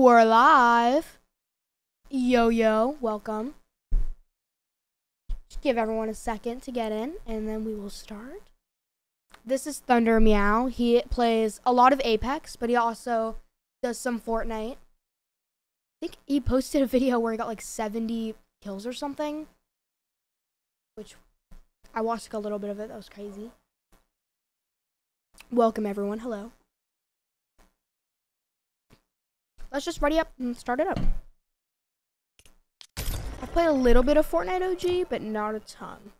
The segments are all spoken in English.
We're live. Yo, yo, welcome. Just give everyone a second to get in, and then we will start. This is Thunder Meow. He plays a lot of Apex, but he also does some Fortnite. I think he posted a video where he got like 70 kills or something. Which I watched like, a little bit of it. That was crazy. Welcome, everyone. Hello. Let's just ready up and start it up. I played a little bit of Fortnite OG, but not a ton.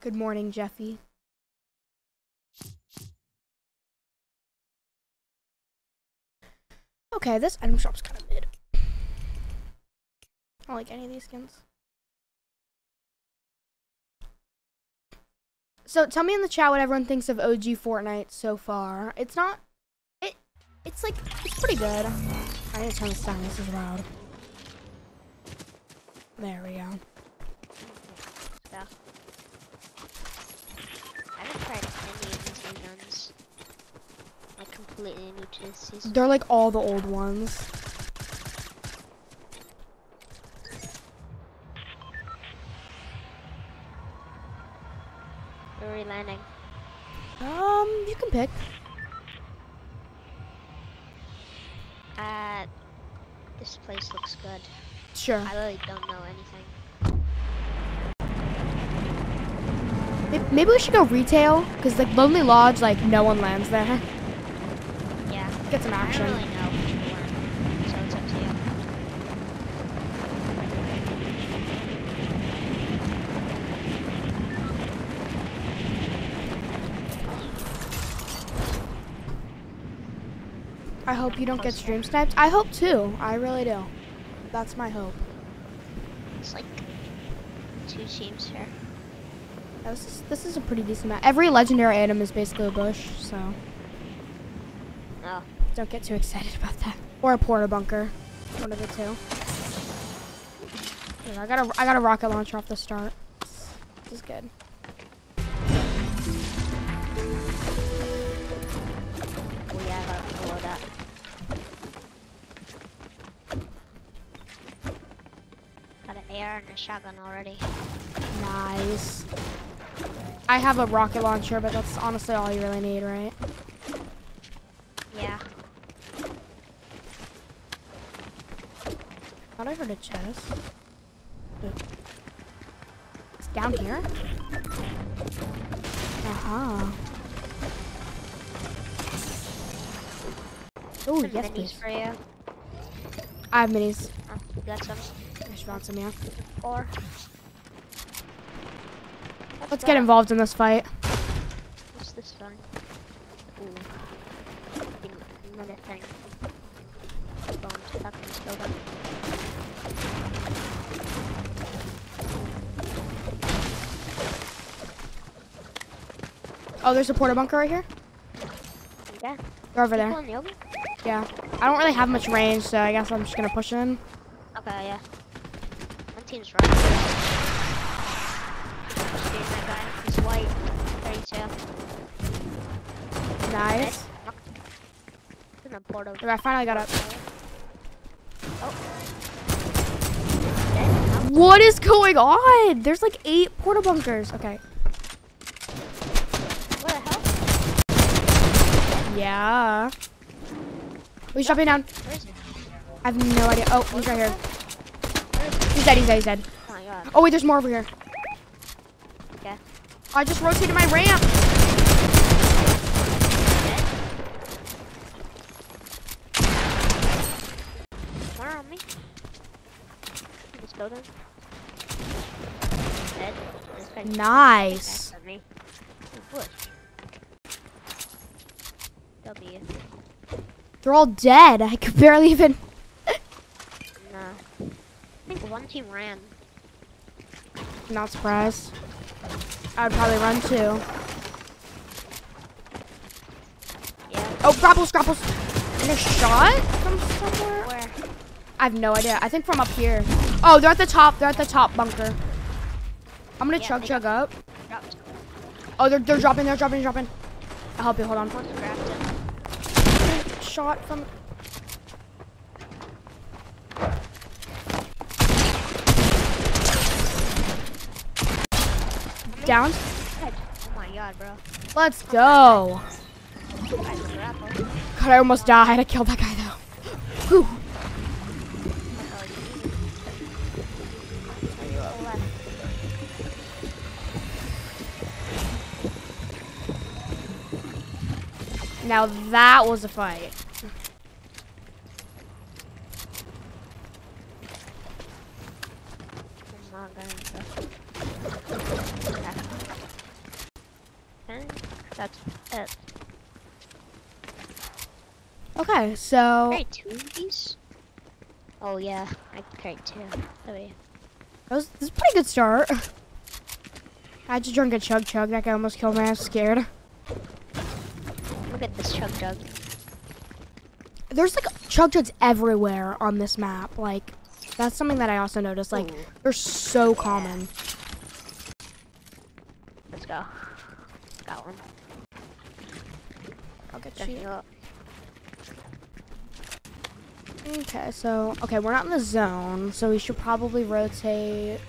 Good morning, Jeffy. Okay, this item shop's kind of mid. I don't like any of these skins. So tell me in the chat what everyone thinks of OG Fortnite so far. It's not it it's like it's pretty good. I need to turn this down, this is loud. There we go. Yeah. I haven't tried any of these new guns. Like completely new to this season. They're like all the old ones. Are we landing? Um, you can pick. Uh, this place looks good. Sure. I really don't know anything. Maybe we should go retail, because like Lonely Lodge, like no one lands there. Yeah. Get some I don't action. really know which one, so it's up to you. I hope you don't get stream sniped. I hope too. I really do. That's my hope. It's like two teams here. Yeah, This is this is a pretty decent map. Every legendary item is basically a bush, so Oh, don't get too excited about that. Or a porta bunker, one of the two. Here, I got a I got a rocket launcher off the start. This is good. Got and a shotgun already. Nice. I have a rocket launcher, but that's honestly all you really need, right? Yeah. Thought I heard a chest. It's down here? Uh-huh. Oh, yes, minis please. for you. I have minis. Oh, you got some? I should want some, yeah. Four. Let's get involved in this fight. What's this one? Ooh. Another thing. Going to fucking building. Oh, there's a porta bunker right here. Yeah. They're over there. The? Yeah. I don't really have much range, so I guess I'm just gonna push in. Okay, yeah. Team's right. There's that guy. He's white. 32. Nice. In the portal. I finally got up. Oh. What is going on? There's like eight porta bunkers. Okay. What the hell? Yeah. He's jumping down. Is? I have no idea. Oh, he's right here. Where is he? He's dead. He's dead. He's dead. Oh my god. Oh wait, there's more over here. Okay. I just rotated my ramp. More on me. This building. Dead. This Nice. Me. Bush. W. They're all dead. I could barely even. No. I think one team ran. Not surprised. I would probably run too. Yeah. Oh, grapples, grapples. And a shot from somewhere. Where? I have no idea. I think from up here. Oh, they're at the top. They're at the top bunker. I'm gonna Yeah, chug chug up. Dropped. Oh, they're, they're dropping. They're dropping. Dropping. I'll help you. Hold on. Almost grabbed him. Shot from. Down. Oh my god, bro. Let's go. I can grapple. God, I almost died. I killed that guy though. Whew. You Are you all left? Now that was a fight. I'm not going to. Okay. That's it. Okay, so Carry two of these? Oh yeah, I carried two. Oh yeah. that was, this is a pretty good start. I just drank a chug chug. That guy almost killed me. I was scared. Look at this chug chug. There's like chug chugs everywhere on this map. Like that's something that I also noticed. Like Ooh. they're so common. Let's go. Got one. I'll get you. Okay, so okay, we're not in the zone, so we should probably rotate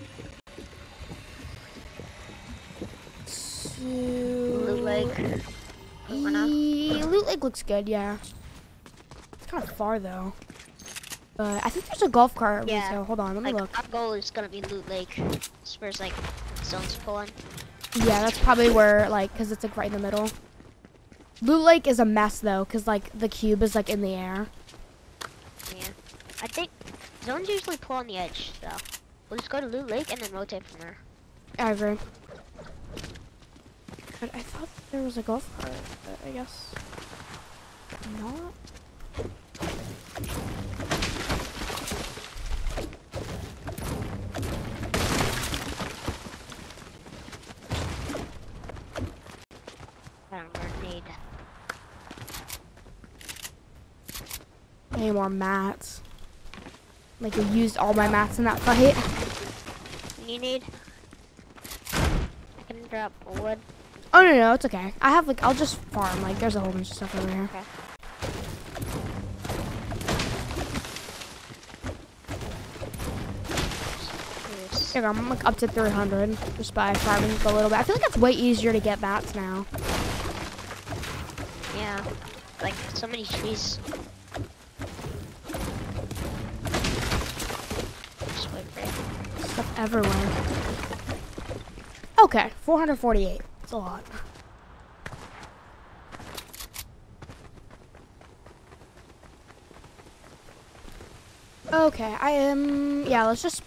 to Loot Lake. E- Loot Lake looks good, yeah. It's kind of far though. But I think there's a golf cart. Yeah, So hold on, let me Like look. our goal is gonna be Loot Lake. As like zones pulling. Yeah, that's probably where like, cause it's like right in the middle. Loot Lake is a mess though, cause like the cube is like in the air. Yeah. I think zones usually pull on the edge, so we'll just go to Loot Lake and then rotate from there. I agree. But I thought there was a golf cart, but I guess not. I don't need. Any more mats? Like I used all my mats in that fight. You need. I can drop wood. Oh no no, it's okay. I have like I'll just farm. Like there's a whole bunch of stuff over here. Okay. Here, I'm like up to 300 just by farming a little bit. I feel like it's way easier to get mats now. Yeah, like so many trees. Stuff everywhere. Okay, 448. It's a lot. Okay, I am. Yeah, let's just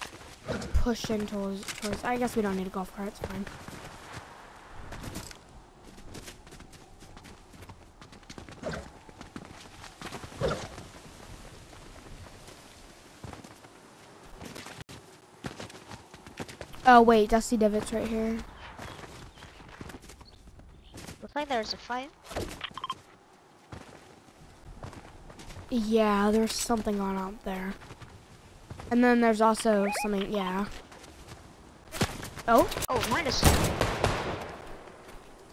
push in towards. towards I guess we don't need a golf cart. It's fine. Oh wait, Dusty Divots right here. Looks like there's a fight. Yeah, there's something on out there. And then there's also something. Yeah. Oh, Oh, mine is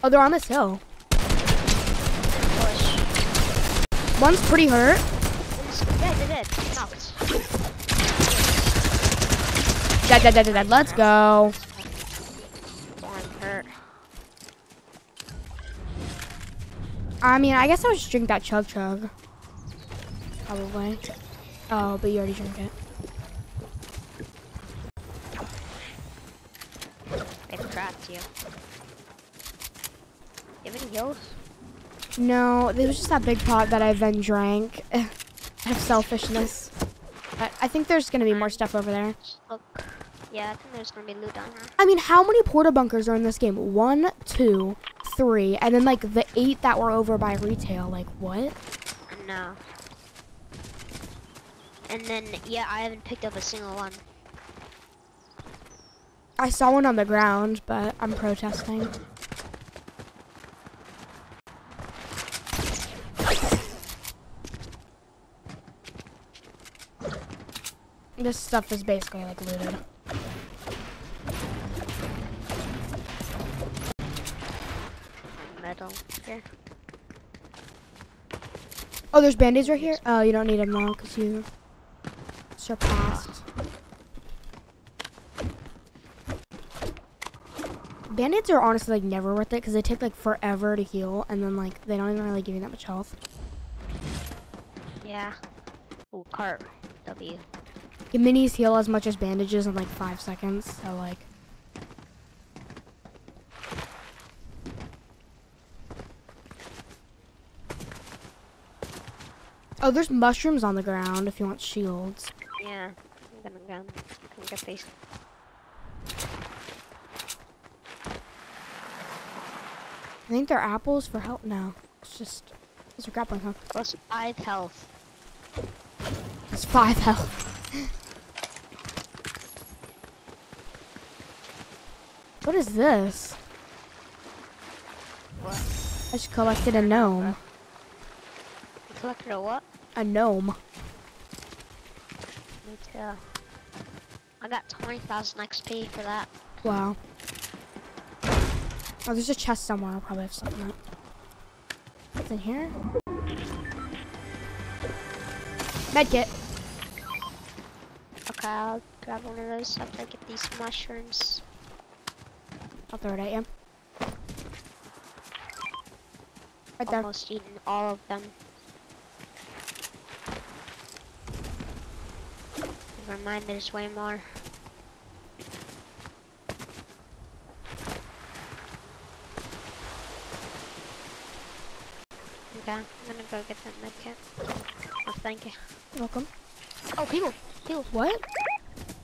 oh, they're on this hill. push. One's pretty hurt. Dead, dead, dead. Knocked. Dead, dead, dead, dead. Let's go. I mean, I guess I would just drink that chug chug. Probably. Oh, but you already drank it. They've trapped you. You have any heals? No, there was just that big pot that I then drank. Out of selfishness. But I think there's gonna be more stuff over there. Look. Yeah, I think there's gonna be loot down here. I mean, how many porta bunkers are in this game? One, two, three, and then like the eight that were over by retail. Like what? No. And then, yeah, I haven't picked up a single one. I saw one on the ground, but I'm protesting. This stuff is basically like looted. Metal here. Oh, there's band-aids right here? Oh, you don't need them now because you surpassed. Band-aids are honestly like never worth it because they take like forever to heal and then like they don't even really give you that much health. Yeah. Ooh, cart. W. Your minis heal as much as bandages in like five seconds, so like. Oh, there's mushrooms on the ground if you want shields. Yeah. I'm gonna go. I'm gonna get these. I think they're apples for help. now. it's just it's a grappling hook. Plus five health. It's five health. what is this? What? I just collected a gnome. You collected a what? A gnome. Me too. I got 20,000 XP for that. Wow. Oh, there's a chest somewhere. I'll probably have something. in. What's in here? Medkit. Okay, I'll grab one of those after I get these mushrooms. I'll throw it at you. Right there. Almost eaten all of them. Never mind, there's way more. Okay, I'm gonna go get that medkit. Oh, thank you. Welcome. Oh, people! People! What?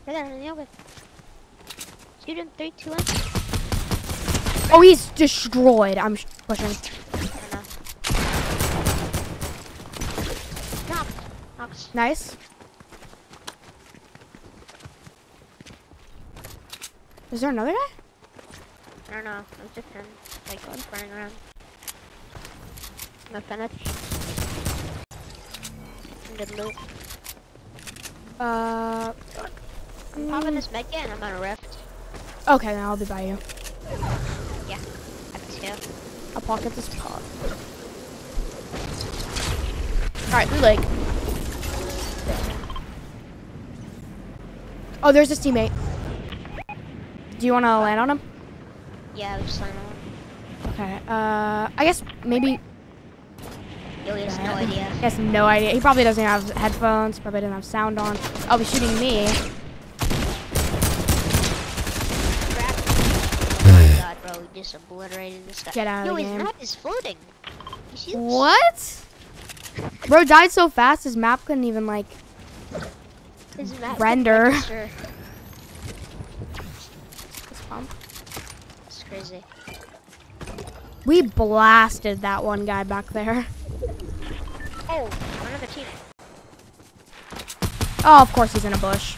Right there in the open. Shoot him, three, two, one. Oh, he's destroyed. I'm pushing. I don't know. Knock! Knocks. Nice. Is there another guy? I don't know. I'm just him, like, running around. I'm gonna finish. Good loot. Uh. I'm popping mm, this medkit and I'm on a rift. Okay, then I'll be by you. Yeah, I have two. I'll pocket this pot. Alright, Loot Lake. Oh, there's his teammate. Do you want to land on him? Yeah, just landed on. Him. Okay. Uh, I guess maybe. Yo, he has no idea. He has no idea. He probably doesn't have headphones. Probably doesn't have sound on. I'll be shooting me. Oh my god, bro, we just obliterated this guy. Get out of Yo, the his game. map is floating. You see this? What? Bro died so fast his map couldn't even like. His map Render. register. It's fun. That's crazy. We blasted that one guy back there. Oh, another team. Oh, of course he's in a bush.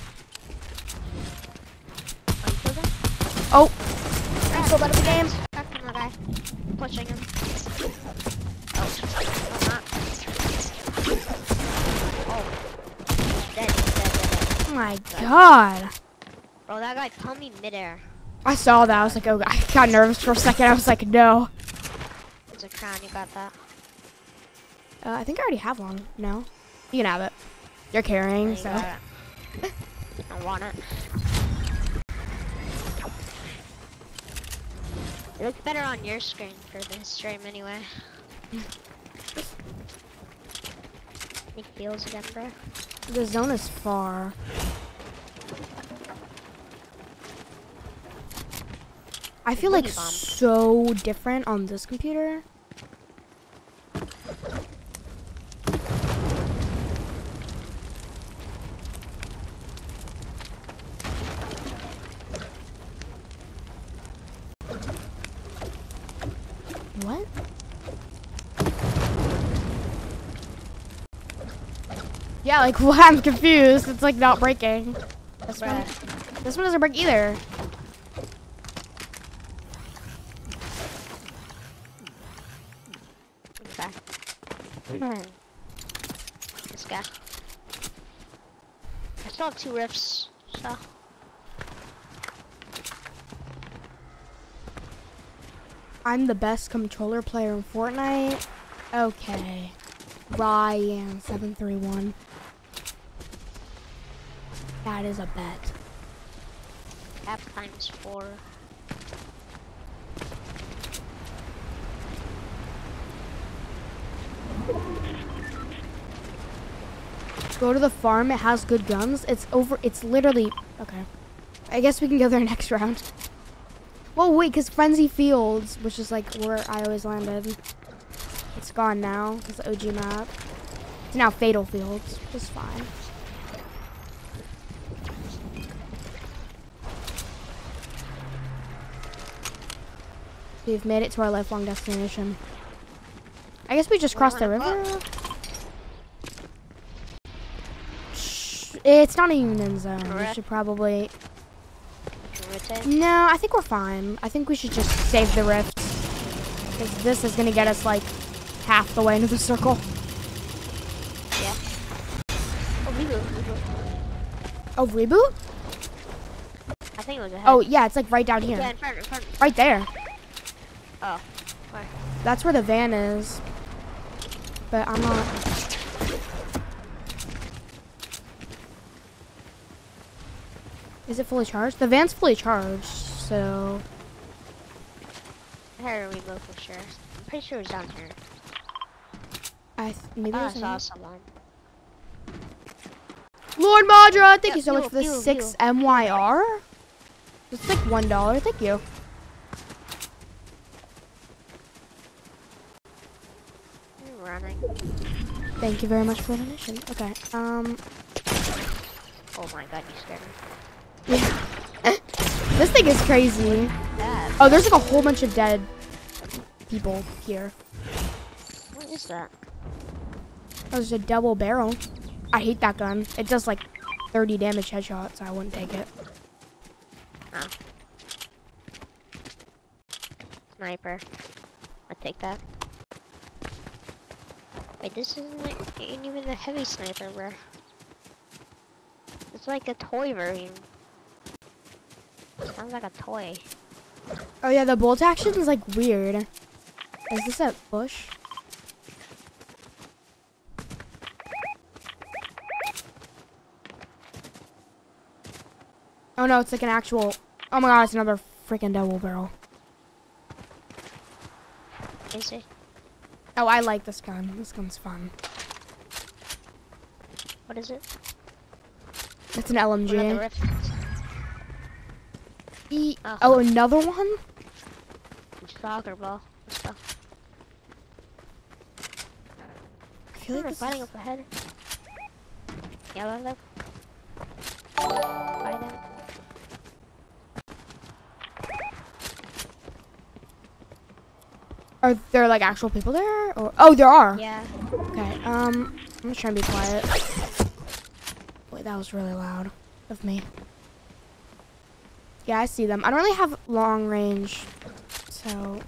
Oh, you killed him? Oh, I'm so bad at the game. Guy. Pushing him. Oh, oh, not. Oh. Dead, dead, dead, dead. Oh my god. Bro, that guy pulled me midair. I saw that. I was like, oh, I got nervous for a second. I was like, no. Crown, you got that. Uh, I think I already have one. No, you can have it. You're carrying, you so. I want it. It looks better on your screen for the stream anyway. It feels again, bro. The zone is far. I feel like so different on this computer. What? Yeah, like what? I'm confused. It's like not breaking. This one, this one doesn't break either. Okay. This guy. I still have two rifts, so. I'm the best controller player in Fortnite. Okay. Ryan seven three one. That is a bet. Half times four. Go to the farm. It has good guns. It's over. It's literally okay. I guess we can go there next round. Well, wait, because Frenzy Fields, which is like where I always landed, it's gone now. It's the OG map. It's now Fatal Fields, which is fine. We've made it to our lifelong destination. I guess we just crossed the river. It's not even in zone. We should probably. Can we rotate? No, I think we're fine. I think we should just save the rift. Because this is going to get us like half the way into the circle. Yeah. Oh, reboot, reboot. Oh, reboot? I think it was ahead. Oh, yeah, it's like right down here. yeah, in front, in front. Right there. Oh, where? That's where the van is. But I'm not. Is it fully charged? The van's fully charged, so. I heard a reboot for sure. I'm pretty sure it's down here. I th- maybe I there's saw someone. Lord Madra, thank Yeah, you so much for the six MYR. It's like one dollar. Thank you. I'm running. Thank you very much for the donation. Okay. Um. Oh my god, you scared me. Yeah. Eh, this thing is crazy. Oh, there's like a whole bunch of dead people here. What is that? Oh, there's a double barrel. I hate that gun. It does like 30 damage headshots. I wouldn't take it. Ah. Sniper. I take that. Wait, this isn't like, even a heavy sniper, bro. It's like a toy version. Sounds like a toy. Oh yeah, the bolt action is like weird. Is this a bush? Oh no, it's like an actual. Oh my god, it's another freaking double barrel. Is it? Oh, I like this gun. This gun's fun. What is it? It's an What about the LMG. E- Oh. oh, another one? Soccer ball. I feel like We're fighting is- up ahead. Yellow left. Fight. Are there like actual people there? Or oh, there are. Yeah. Okay. Um, I'm just trying to be quiet. Wait, that was really loud of me. Yeah, I see them. I don't really have long range, so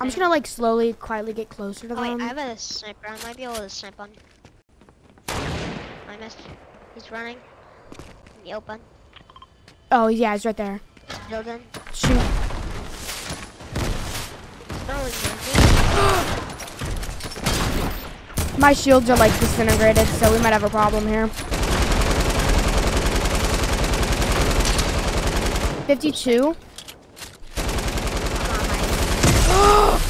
I'm just gonna like slowly, quietly get closer to Oh wait, them. I have a sniper. I might be able to snipe on. I missed. He's running. In the open. oh yeah, he's right there. Building. Shoot. My shields are like disintegrated, so we might have a problem here. 52.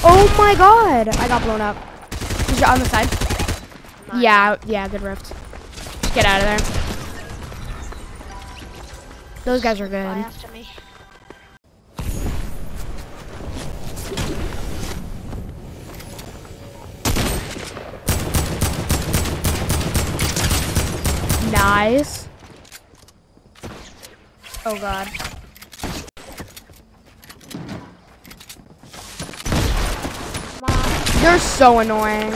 Oh my god! I got blown up. Is on the side? Yeah, yeah, good rift. Get out of there. Those guys are good. Nice. Oh god. Come on. They're so annoying.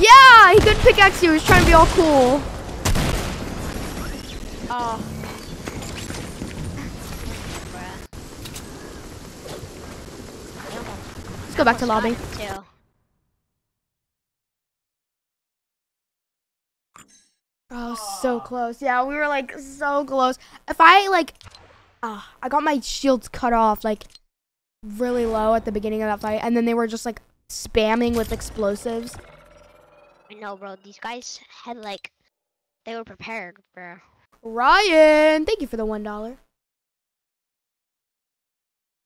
Yeah, he couldn't pickaxe you. He was trying to be all cool. Oh. Let's go back to lobby. Oh, so close. Yeah, we were like so close. If I like, ah, I got my shields cut off like really low at the beginning of that fight, and then they were just like spamming with explosives. I know, bro. These guys had like, they were prepared, bro. Ryan, thank you for the one dollar.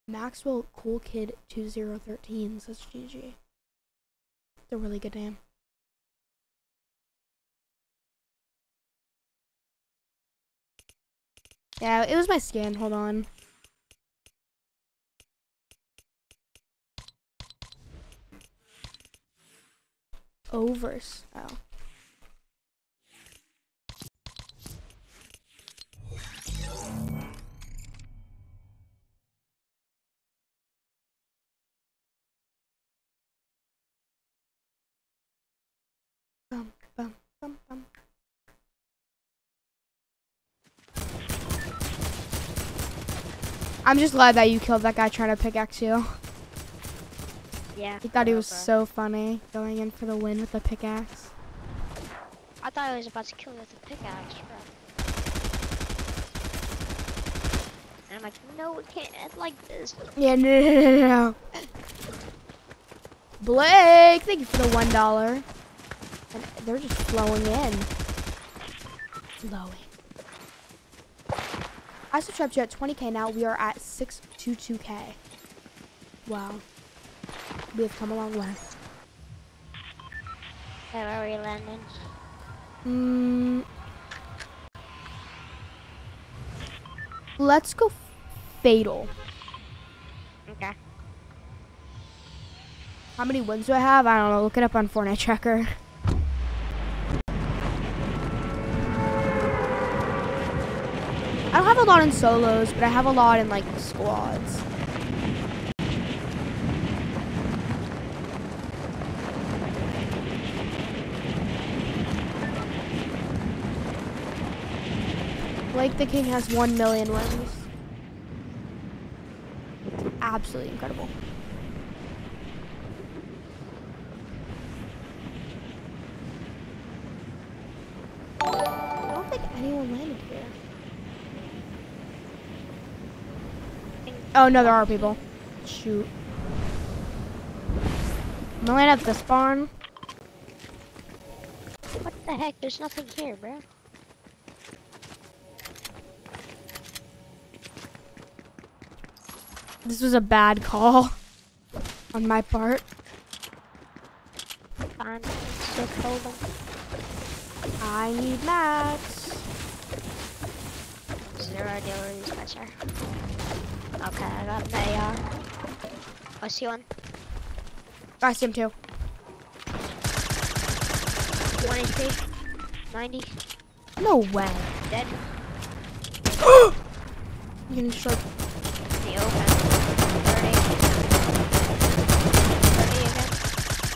Maxwell Cool Kid two zero thirteen says GG. It's a really good name. Yeah, it was my scan. Hold on. Overs. Oh. I'm just glad that you killed that guy trying to pickaxe you. Yeah. He thought he was so funny going in for the win with the pickaxe. I thought I was about to kill you with a pickaxe, bro. And I'm like, no, it can't end like this. Yeah, no, no, no, no, no. Blake, thank you for the one dollar. And they're just flowing in. Flowing. I subscribed you at 20k now. We are at 622k. Wow. We have come a long way. Where are we landing? Mm. Let's go fatal. Okay. How many wins do I have? I don't know. Look it up on Fortnite Tracker. I don't have a lot in solos, but I have a lot in like squads. Blake the King has 1 million wins. Absolutely incredible. I don't think anyone landed here. Oh no, there are people. Shoot. I'm gonna land at this barn. What the heck? There's nothing here, bro. This was a bad call on my part. Fine. Still hold them. I need mats. Zero idea where these guys are. Okay, I got the AR. Oh, I see one. I see him too. 1 HP. 90. No way. Dead. You're gonna destroy. The open. 30. 30 again.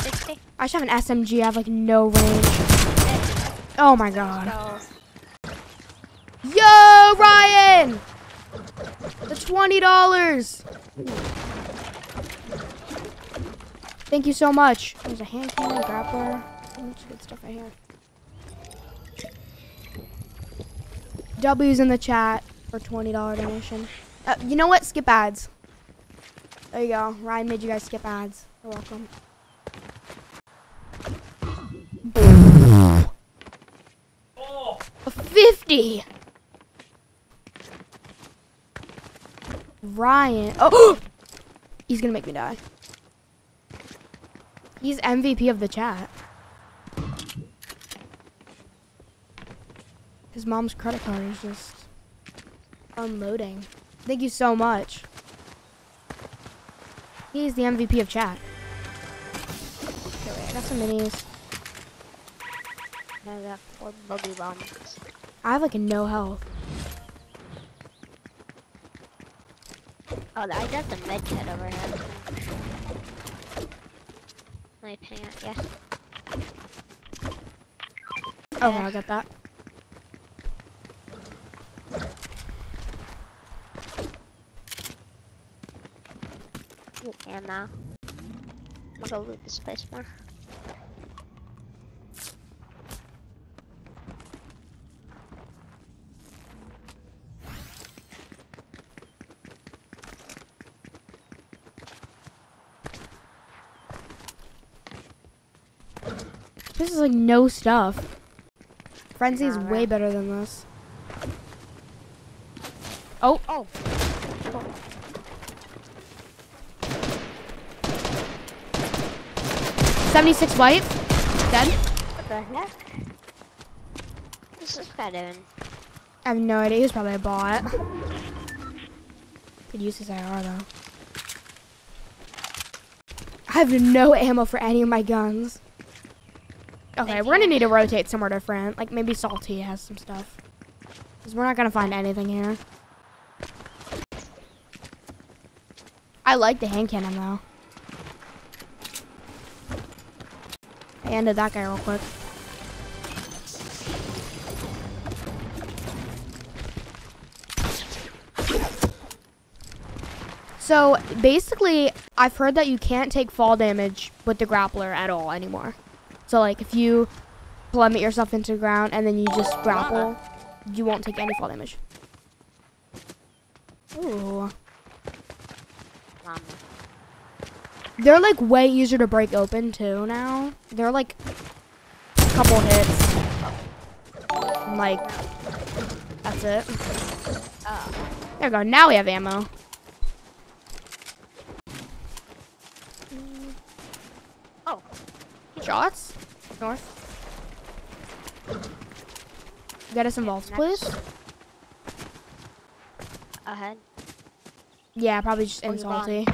60. I just have an SMG. I have like no range. Dead. Oh my god. Go. Yo, Ryan! Twenty dollars. Thank you so much. There's a hand cannon, grappler. Much good stuff right here. W's in the chat for twenty dollar donation. Uh, you know what? Skip ads. There you go. Ryan made you guys skip ads. You're welcome. A fifty. Ryan. Oh, he's gonna make me die. He's MVP of the chat. His mom's credit card is just unloading. Thank you so much. He's the MVP of chat. Okay, wait, I got some minis. I got four boogie bombs. I have like no health. Oh, I got the med kit over here. Let me ping it, yeah. Oh, Yeah. I got that. Ooh, And now. I'm gonna go loot this place more. This is like no stuff. Frenzy is way better than this. Oh, Oh. 76 white. Dead. What the heck? What's this guy doing? I have no idea. He's probably a bot. Could use his IR though. I have no ammo for any of my guns. Okay, we're gonna need to rotate somewhere different. Like maybe Salty has some stuff. Cause we're not gonna find anything here. I like the hand cannon though. I ended that guy real quick. So basically, I've heard that you can't take fall damage with the grappler at all anymore. So like if you plummet yourself into the ground and then you just grapple, you won't take any fall damage. Ooh. They're like way easier to break open too now. They're like a couple hits. And, like that's it. There we go. Now we have ammo. Oh. Shots? North. Get us involved, vaults, please. Ahead. Yeah, probably just you're insulty.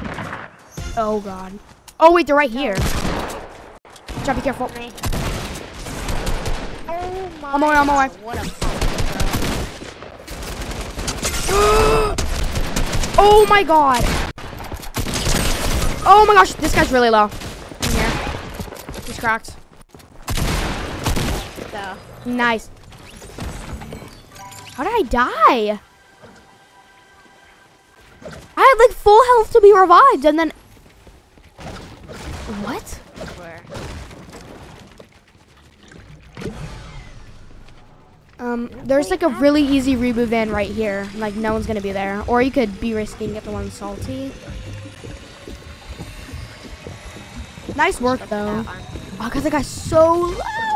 Oh god. Oh wait, they're right here. Try be careful. Me. Oh my On my way, on my way. God, What a oh my god. Oh my gosh, this guy's really low. In here. He's cracked. Nice. How did I die? I had like full health to be revived and then. What? where? Um, there's like a really easy reboot van right here. Like no one's gonna be there, or you could be risky and get the one salty. Nice work though. Oh, cause I got so low.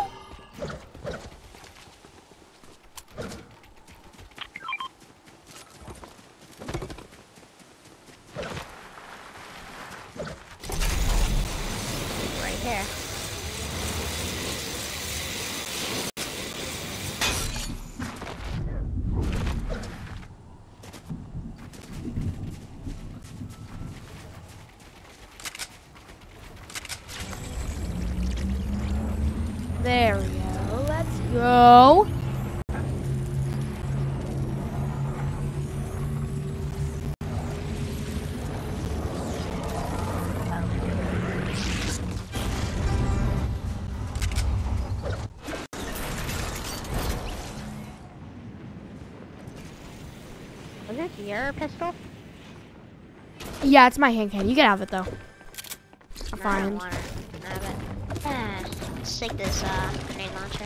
Yeah, it's my hand cannon. You can have it though. I'm No, I don't fine. want it. Have it. Ah, let's take this uh, grenade launcher.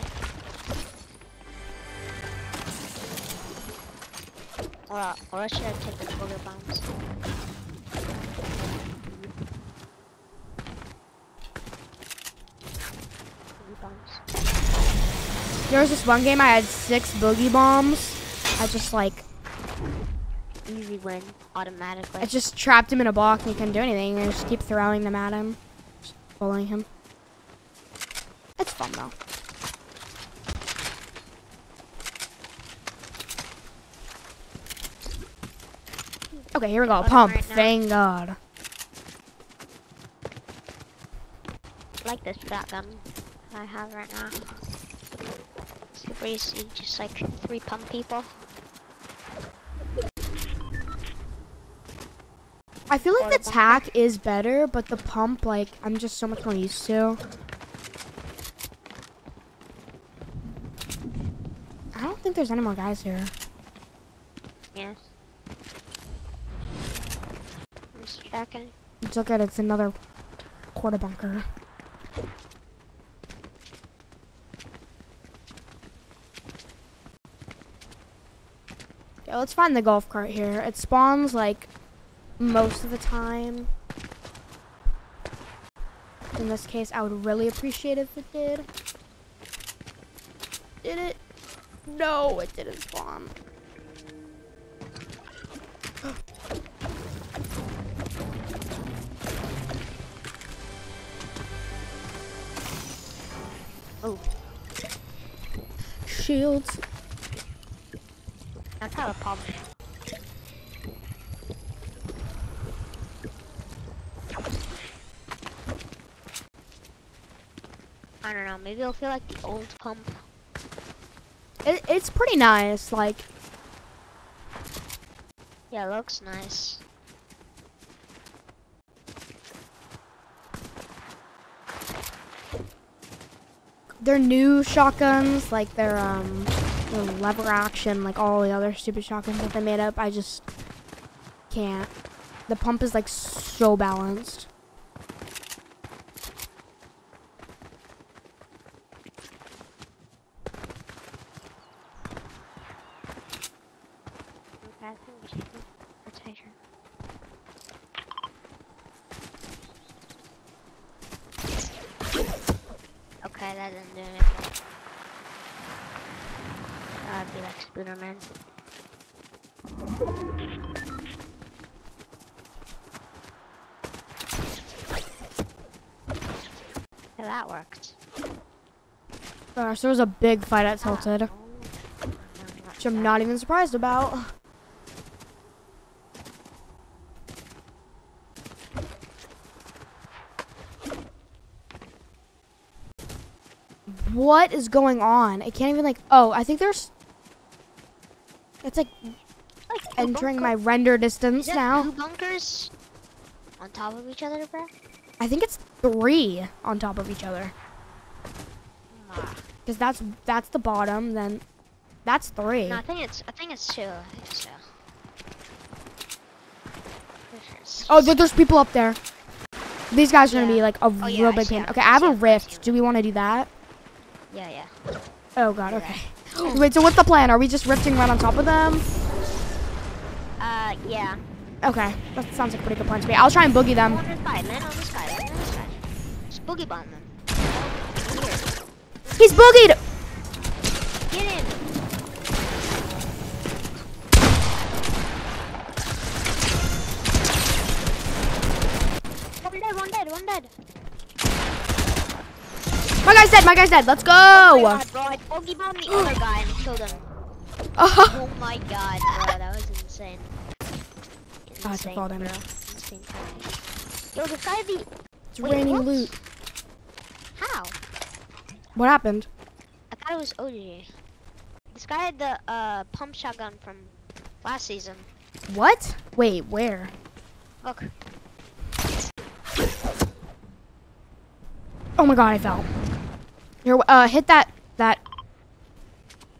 Or, or should I take the booger bombs? There was this one game I had six boogie bombs. I just like win, automatically. I just trapped him in a block and he couldn't do anything. And I just keep throwing them at him, just bullying him. It's fun though. Okay, here we go. Pump. right. Thank God. like this shotgun I have right now. Super easy, just like three pump people. I feel like the tac is better, but the pump, like, I'm just so much more used to. I don't think there's any more guys here. Yes. I'm just checking. Let's look at it. It's another porta bunker. Okay, let's find the golf cart here. It spawns like most of the time. in this case, I would really appreciate if it did. Did it? No, it didn't spawn. Oh, Shields. that's how a pump. I don't know, maybe it'll feel like the old pump. It, it's pretty nice. Like, Yeah, it looks nice. their new shotguns, like their um, their lever action, like all the other stupid shotguns that they made up. I just can't. The pump is like so balanced. Okay, I think we should do rotation. Okay, that didn't do anything. That'd be like Spooderman. Yeah, that worked. Gosh, there was a big fight at Tilted, which I'm not even surprised about. What is going on? I can't even like. Oh, I think there's. It's like Like entering my render distance now. two bunkers on top of each other, bro? I think it's three on top of each other. Because that's that's the bottom, then that's three. No, I think it's I think it's two. I think it's two. Pretty sure it's Oh, there, there's people up there. These guys are gonna be like a Oh, real yeah, I big pain. Okay, I have a a 'em, I see rift. Do we want to do that? Yeah, yeah. Oh god. Okay. Wait. So what's the plan? Are we just rifting right on top of them? Uh, yeah. Okay, that sounds like a pretty good plan to me. I'll try and boogie them. on this guy, man, on this guy, man, on this guy. Just boogie bomb them. He's boogied. get in. One dead, one dead, one dead. My guy's dead. My guy's dead. Let's go! Oh my go. god, bro, I boogie bombed the other guy and killed him. Oh, Oh my god, bro, that was insane. Ah, it's a fall damage. Insane. Yo, this guy the it's Wait, raining what? loot. What happened? I thought it was OG. This guy had the uh pump shotgun from last season. What? Wait, where? Look, Oh my god, I fell. Here, uh, hit that that.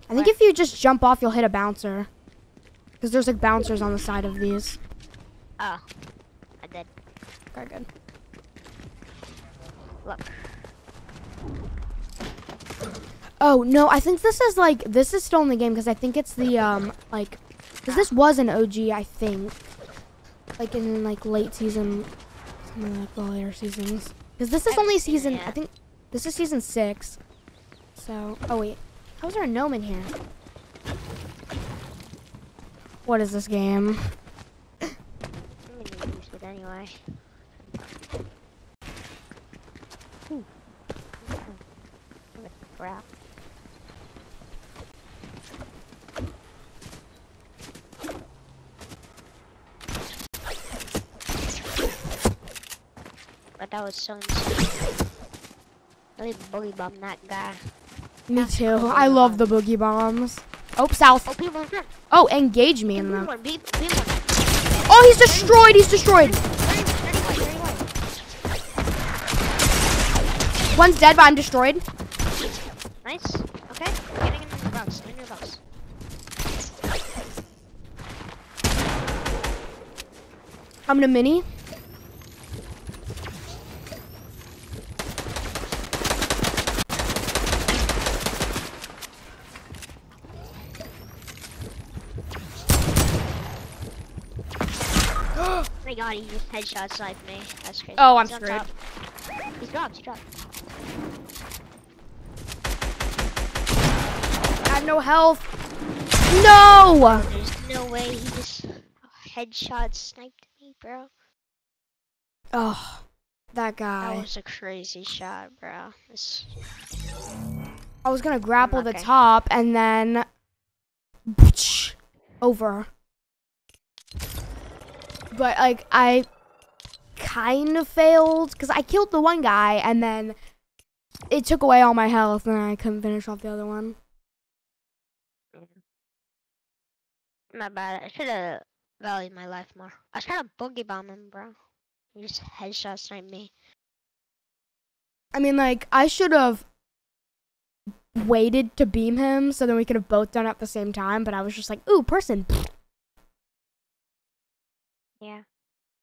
I think Where? if you just jump off, you'll hit a bouncer. Cause there's like bouncers on the side of these. oh, I did. Okay, good. Look, Oh no, I think this is like this is still in the game because I think it's the um like because this was an OG I think like in like late season, something like the later seasons. Because this is only season I think this is season six. So oh wait, how's there a gnome in here? What is this game? I'm gonna use it anyway. Ooh. What the crap? But that was so insane. Really boogie bomb that guy. Me too. I love the boogie bombs. Oh south. Oh, in. Oh, engage me in them. one. Be, be one. Oh, he's destroyed. He's destroyed. 30, 31, 31. One's dead, but I'm destroyed. Nice. Okay. Getting in the box. In your box. I'm gonna mini. God, he just headshot sniped me. That's crazy. Oh, I'm He's screwed. He's dropped, he dropped. I have no health. No! There's no way he just headshot sniped me, bro. Oh, that guy. That was a crazy shot, bro. This, I was gonna grapple the top and then over. But like I kind of failed because I killed the one guy and then it took away all my health and I couldn't finish off the other one. my bad. I should have valued my life more. I was trying to boogie bomb him, bro. He just headshot sniped me. I mean, like I should have waited to beam him so then we could have both done it at the same time. But I was just like, ooh, person. Yeah.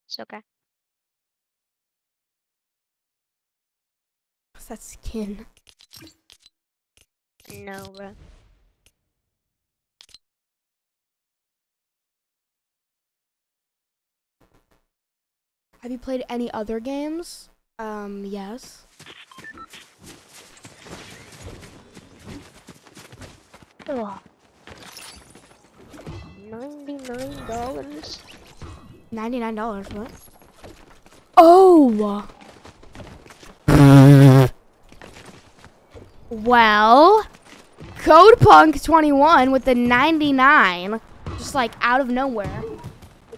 It's okay. What's that skin? No, bro. Have you played any other games? Um, yes. Oh. Ninety-nine dollars. Ninety-nine dollars. What? Oh. well, Code Punk twenty one with the ninety nine, just like out of nowhere.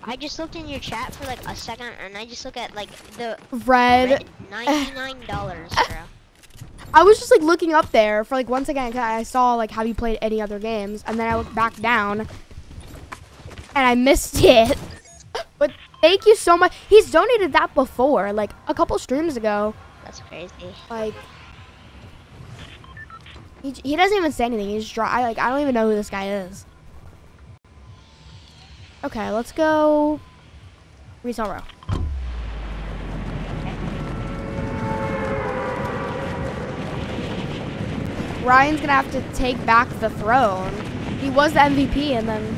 I just looked in your chat for like a second, and I just look at like the Red. red ninety-nine dollars, bro. I was just like looking up there for like one second. 'cause I saw like have you played any other games, and then I looked back down, and I missed it. But thank you so much. He's donated that before, like a couple streams ago. That's crazy. Like he, he doesn't even say anything. He's dry. Like I don't even know who this guy is. Okay, let's go. Retail Row. Ryan's gonna have to take back the throne. He was the MVP, and then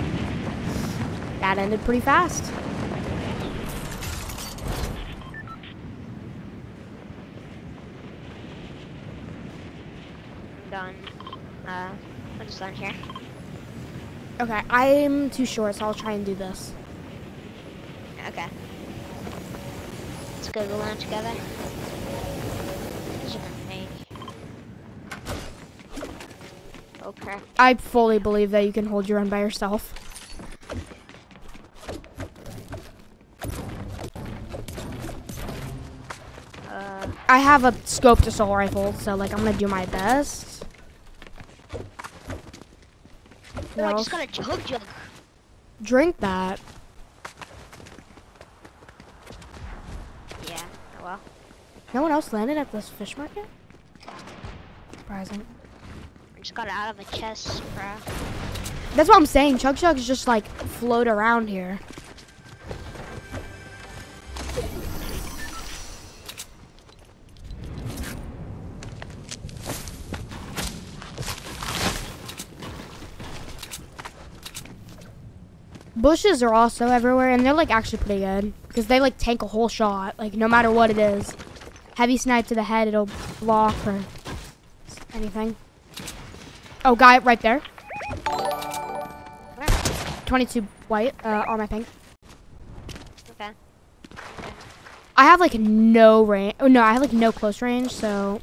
that ended pretty fast. Done. Uh, I'm just done here. Okay, I'm too short, so I'll try and do this. Okay. Let's go to the down together. Okay. I fully believe that you can hold your own by yourself. Uh, I have a scoped assault rifle, so like I'm gonna do my best. Oh, I just got a chug jug. drink that. Yeah. Oh well. No one else landed at this fish market. Surprising. I just got it out of a chest, bro. That's what I'm saying. Chug jugs just like float around here. Bushes are also everywhere, and they're like actually pretty good because they like tank a whole shot, like no matter what it is. Heavy snipe to the head, it'll block or anything. Oh, guy right there. 22 white uh, on my ping. Okay. I have like no range. Oh no, I have like no close range, so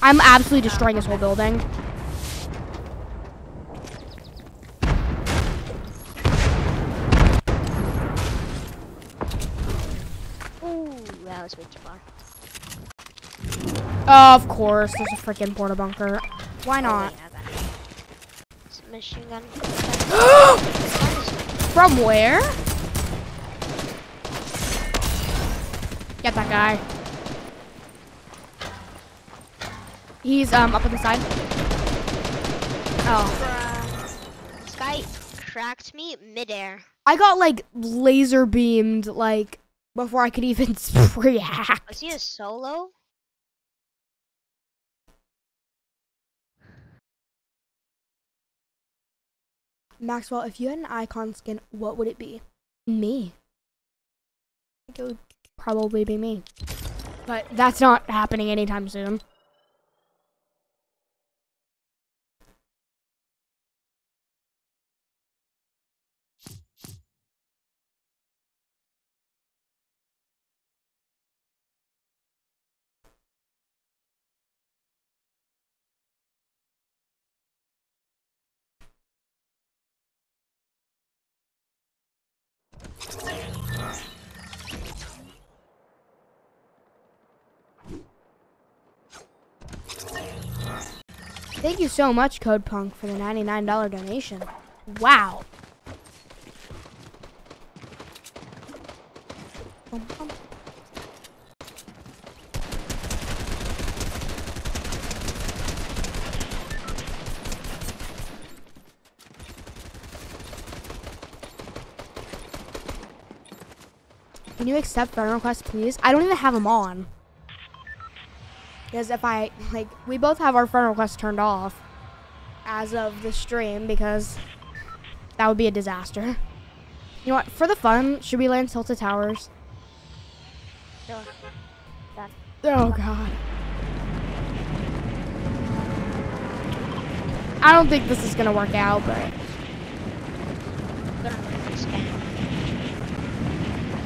I'm absolutely destroying this whole building. Ooh, that was way too far. of course, there's a freaking porta bunker. Why not? Oh, wait, I got it. It's a machine gun. From where? Get that guy. He's um up on the side. Oh. This guy cracked me midair. I got like laser beamed like before I could even react. Is he a solo? Maxwell, if you had an icon skin, what would it be? Me. I think it would probably be me. But that's not happening anytime soon. So much, Code Punk, for the $99 donation. Wow. Can you accept friend requests, please? I don't even have them on. Because if I, like, we both have our friend requests turned off as of the stream because that would be a disaster. You know what? For the fun, should we land Tilted Towers? Sure. Done. Oh, oh God. I don't think this is going to work out, but Gonna win this game.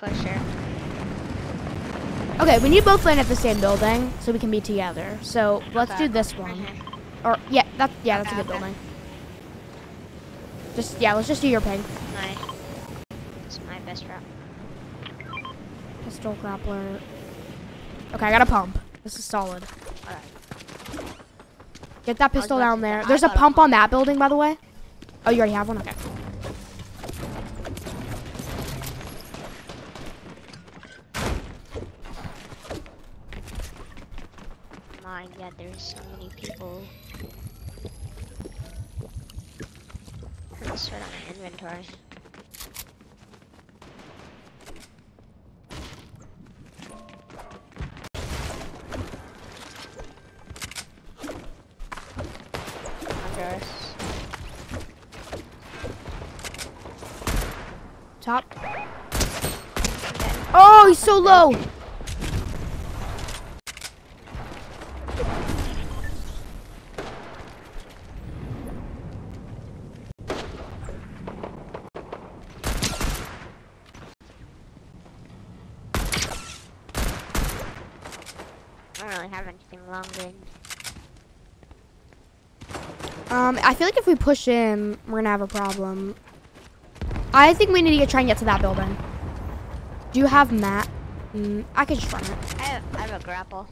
For sure. Okay, we need both land at the same building so we can be together. So let's Okay. do this one. Or yeah, that yeah, that's a good okay. building. Just yeah, let's just do your ping. My, it's my best route. Pistol grappler. Okay, I got a pump. This is solid. Alright. Get that pistol down there. There's a a pump on that building, by the way. Oh, you already have one. Okay. My god, there's so many people. Let's sort on my inventory. Top. Oh, he's so low. I don't really have anything long range. Um, I feel like if we push in, we're gonna have a problem. I think we need to get, try and get to that building. Do you have Matt? Mm, I can just run it. I have, I have a grapple.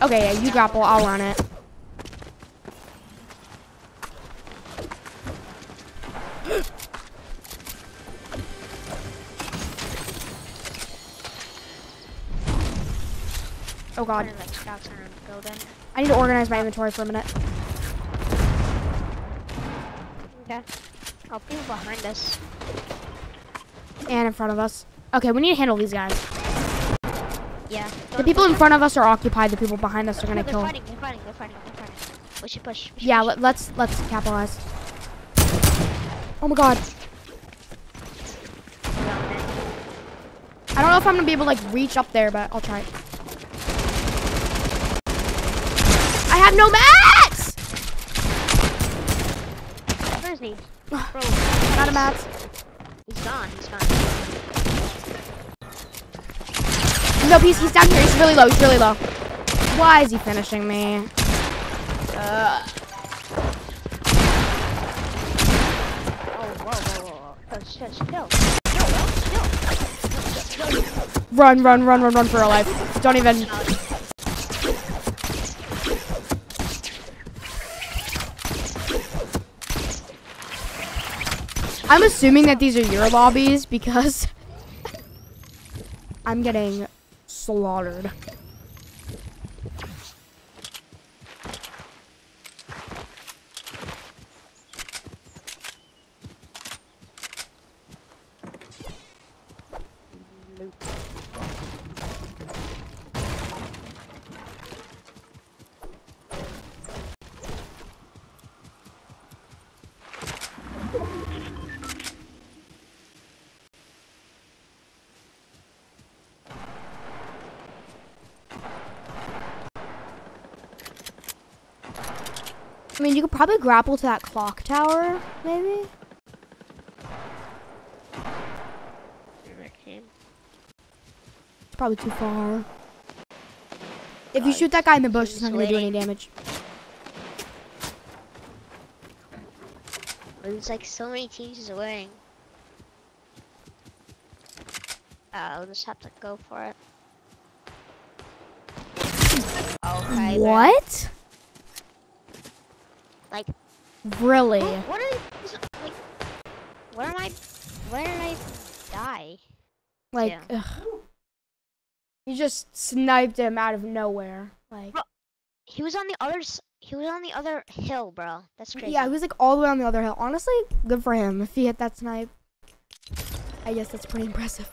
Okay, yeah, you grapple. I'll run it. Oh god. One of like scouts around the building. I need to organize my inventory for a minute. Okay. Oh, people behind us. And in front of us. Okay, we need to handle these guys. Yeah. The people in front of us are occupied. The people behind us are gonna they're kill. fighting, they're fighting, they're fighting, they're fighting. We should push. we should Yeah, push. let, let's let's capitalize. Oh my god. We're going in. I don't know if I'm gonna be able to like reach up there, but I'll try. I have no mats! Where is he? Bro, Not a mats. he's gone, he's gone. No, he's, he's down here. He's really low. He's really low. Why is he finishing me? Uh, run, run, run, run, run for our life. Don't even. I'm assuming that these are your lobbies because I'm getting slaughtered. Probably grapple to that clock tower, maybe. It's probably too far. If you shoot that guy in the bush, it's not gonna do any damage. There's like so many teams winning. Uh, I'll just have to go for it. Okay. What? Like, Really? what are like? Where am I? Where did I die? Like, Yeah. ugh. you just sniped him out of nowhere. Like, Bro, He was on the other. He was on the other hill, bro. That's crazy. yeah, he was like all the way on the other hill. Honestly, good for him. If he hit that snipe, I guess that's pretty impressive.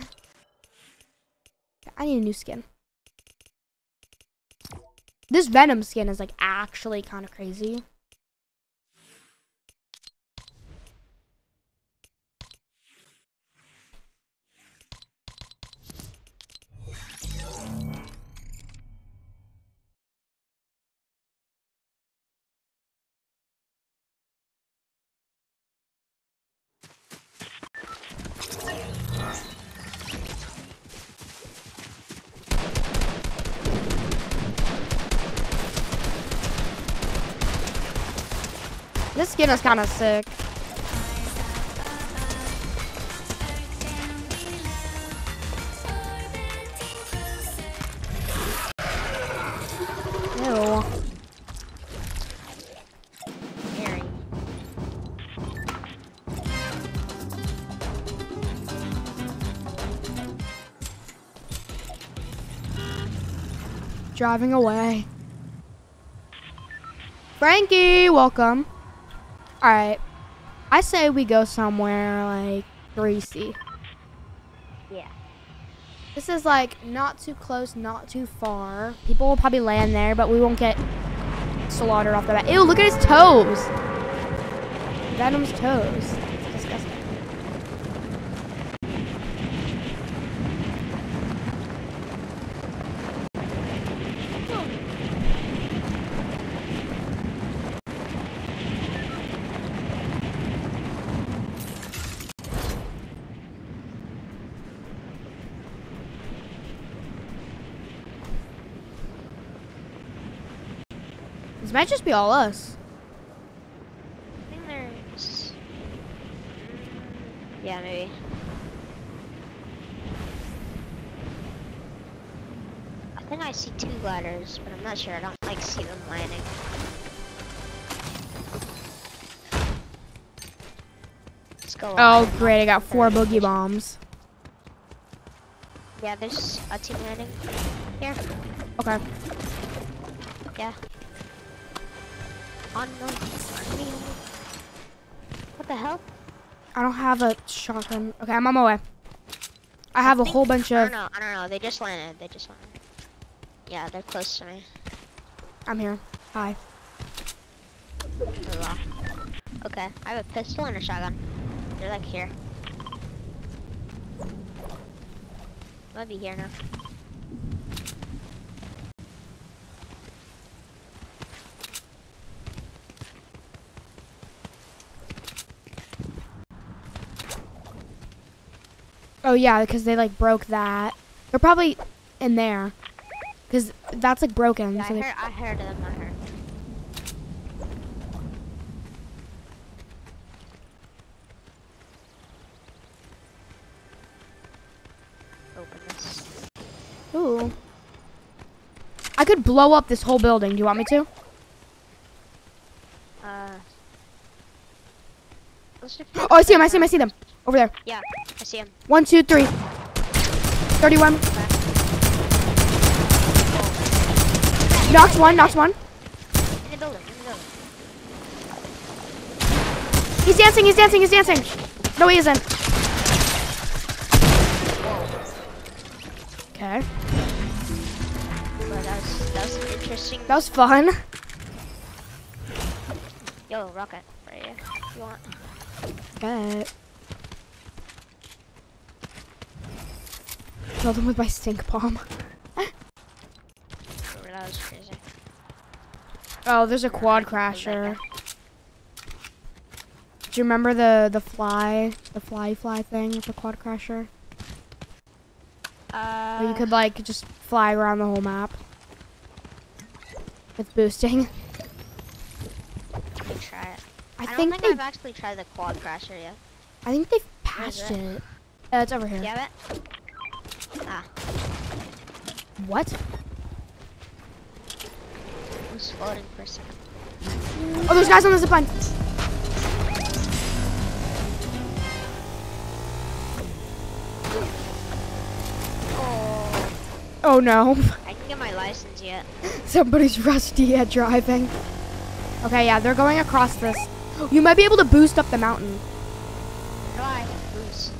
I need a new skin. This Venom skin is like actually kind of crazy. Skin is kind of sick. Driving away. Frankie, welcome. Alright. I say we go somewhere like greasy. Yeah. This is like not too close, not too far. People will probably land there, but we won't get slaughtered off the bat. Ew, look at his toes. Venom's toes. It's disgusting. This might just be all us. I think there's. Mm, yeah, maybe. I think I see two gliders, but I'm not sure. I don't like see them landing. Let's go. Oh, on. great. I got four boogie bombs. Yeah, there's a team landing here. Okay. Yeah. On me. What the hell? I don't have a shotgun. Okay, I'm on my way. I have a think- whole bunch of. I don't know. I don't know. They just landed. They just landed. Yeah, they're close to me. I'm here. Hi. Okay, I have a pistol and a shotgun. They're like here. Might be here now. Oh yeah, because they like broke that. They're probably in there. Cause that's like broken. Yeah, so I heard. I heard them. I heard. Open this. Ooh. I could blow up this whole building. Do you want me to? Uh. Oh, I see him. I see him. I see them. Over there. Yeah, I see him. One, two, three. Thirty-one. Knocked one. Knocked one. In the building. In the building. He's dancing. He's dancing. He's dancing. No, he isn't. Okay. Well, that was that was interesting. That was fun. Yo, rocket right here. You want? Bet. Killed him with my stink bomb. That was crazy. Oh, there's a quad crasher. Do you remember the the fly, the fly fly thing with the quad crasher? Uh, Where you could like just fly around the whole map with boosting. let me try it. I, I, don't think, think they, I've actually tried the quad crasher yet. I think they've patched it? it. Uh, it's over here. It? Ah, What? it was floating for a second. Oh, there's guys on the zipline. Oh, Oh no, I didn't get my license yet. somebody's rusty at driving. Okay, yeah, they're going across this. You might be able to boost up the mountain. Why? Boost.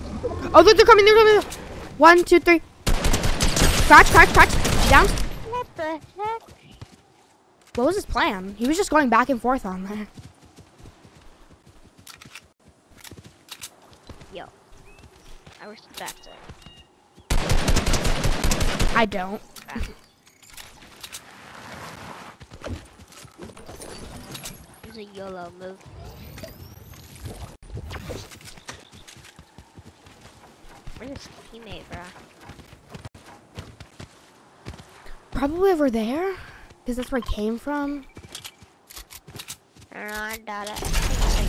Oh, look, they're coming, they're coming. One, two, three. Crouch, crouch, crouch. Down. What the heck? What was his plan? He was just going back and forth on there. Yo. I respect it. I don't. It was a YOLO move. Where's his teammate, bro? Probably over there. Because that's where he came from. I don't know, I doubt it. I think it's like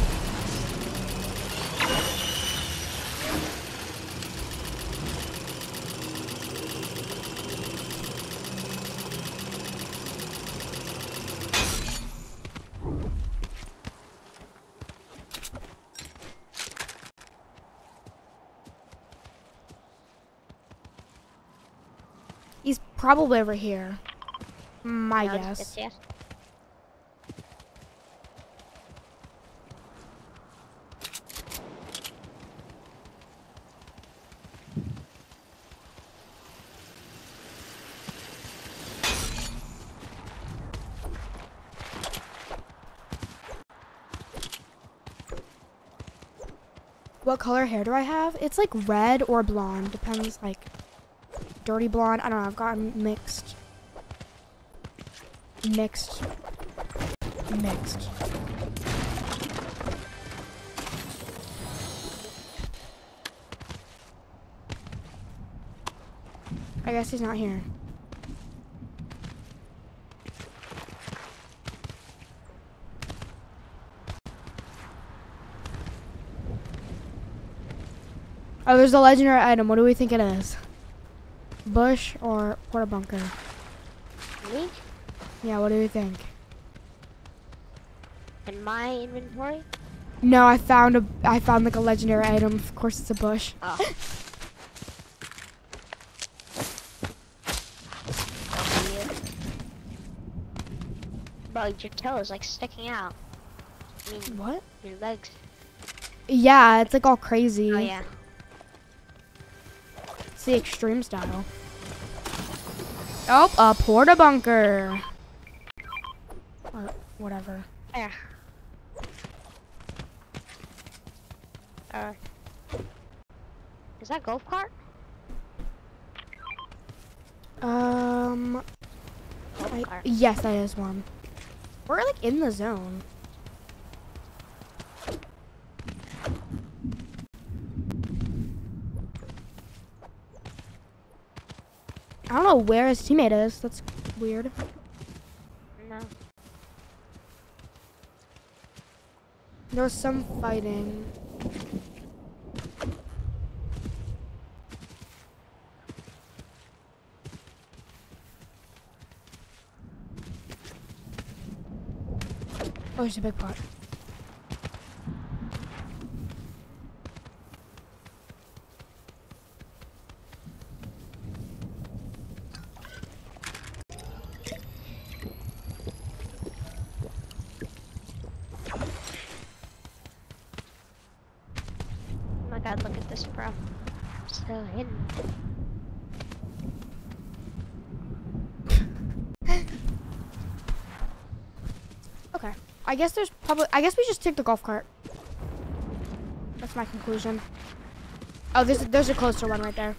He's probably over here. My no, guess. it's yes. What color hair do I have? It's like red or blonde. Depends, like, dirty blonde. I don't know. I've gotten mixed. Mixed. Mixed. I guess he's not here. Oh, there's a legendary item. What do we think it is? Bush or porta bunker? Me? Yeah, what do you think? In my inventory? No, I found a I found like a legendary item. Of course, it's a bush. Oh. That'll be it. Bro, your toe is like sticking out. I mean, What? your legs. Yeah, it's like all crazy. Oh yeah. It's the extreme style. Oh, a porta bunker. Or whatever. There. Uh, is that golf cart? Um, Golf I, cart. yes, that is one. We're like in the zone. I don't know where his teammate is. That's weird. No. There's some fighting. Oh, there's a big pot. Oh my god, look at this, bro. So hidden. Okay. I guess there's probably. I guess we just take the golf cart. That's my conclusion. Oh, there's there's a closer one right there.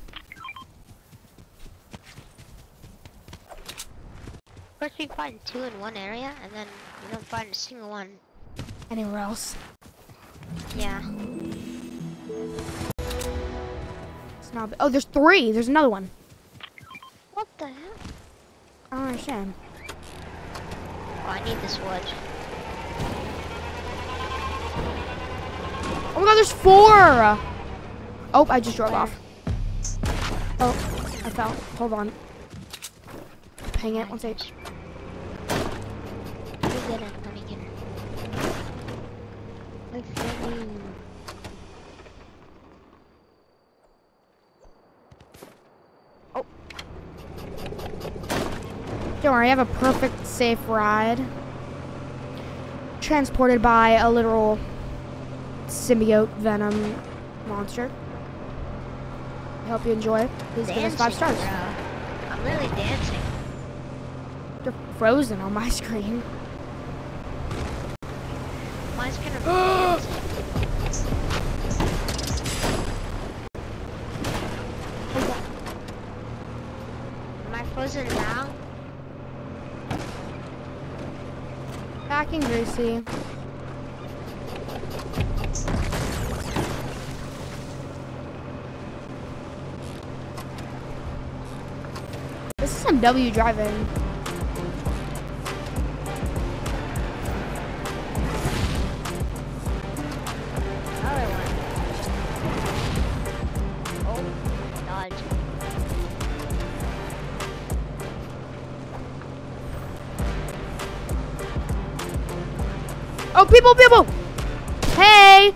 first we find two in one area, and then we don't find a single one. Anywhere else? Yeah. It's not. Oh, there's three. There's another one. What the heck? Oh, I don't understand. Oh, I need this wood. Oh my god, there's four! Oh, I just drove off. Oh, I fell. Hold on. Hang it. One sec. See. Don't worry, I have a perfect safe ride. Transported by a literal symbiote venom monster. I hope you enjoy. Please give us five stars. bro. I'm really dancing. They're frozen on my screen. Mine's gonna be. Am I frozen now? Backing Gracie. Some W driving. Oh, people, people! Hey!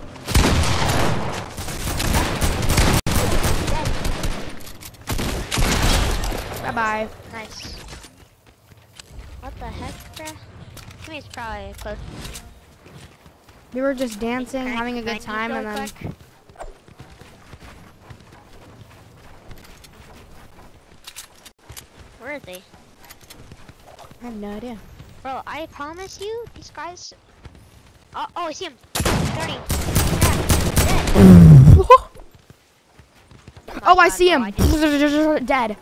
Bye bye. Nice. What the heck, bruh? I mean, it's probably close. We were just dancing, having a good time, and then. quick? Where are they? I have no idea. Bro, I promise you, these guys. Oh, oh I see him. 30. oh, I see bro, him. I just, Dead.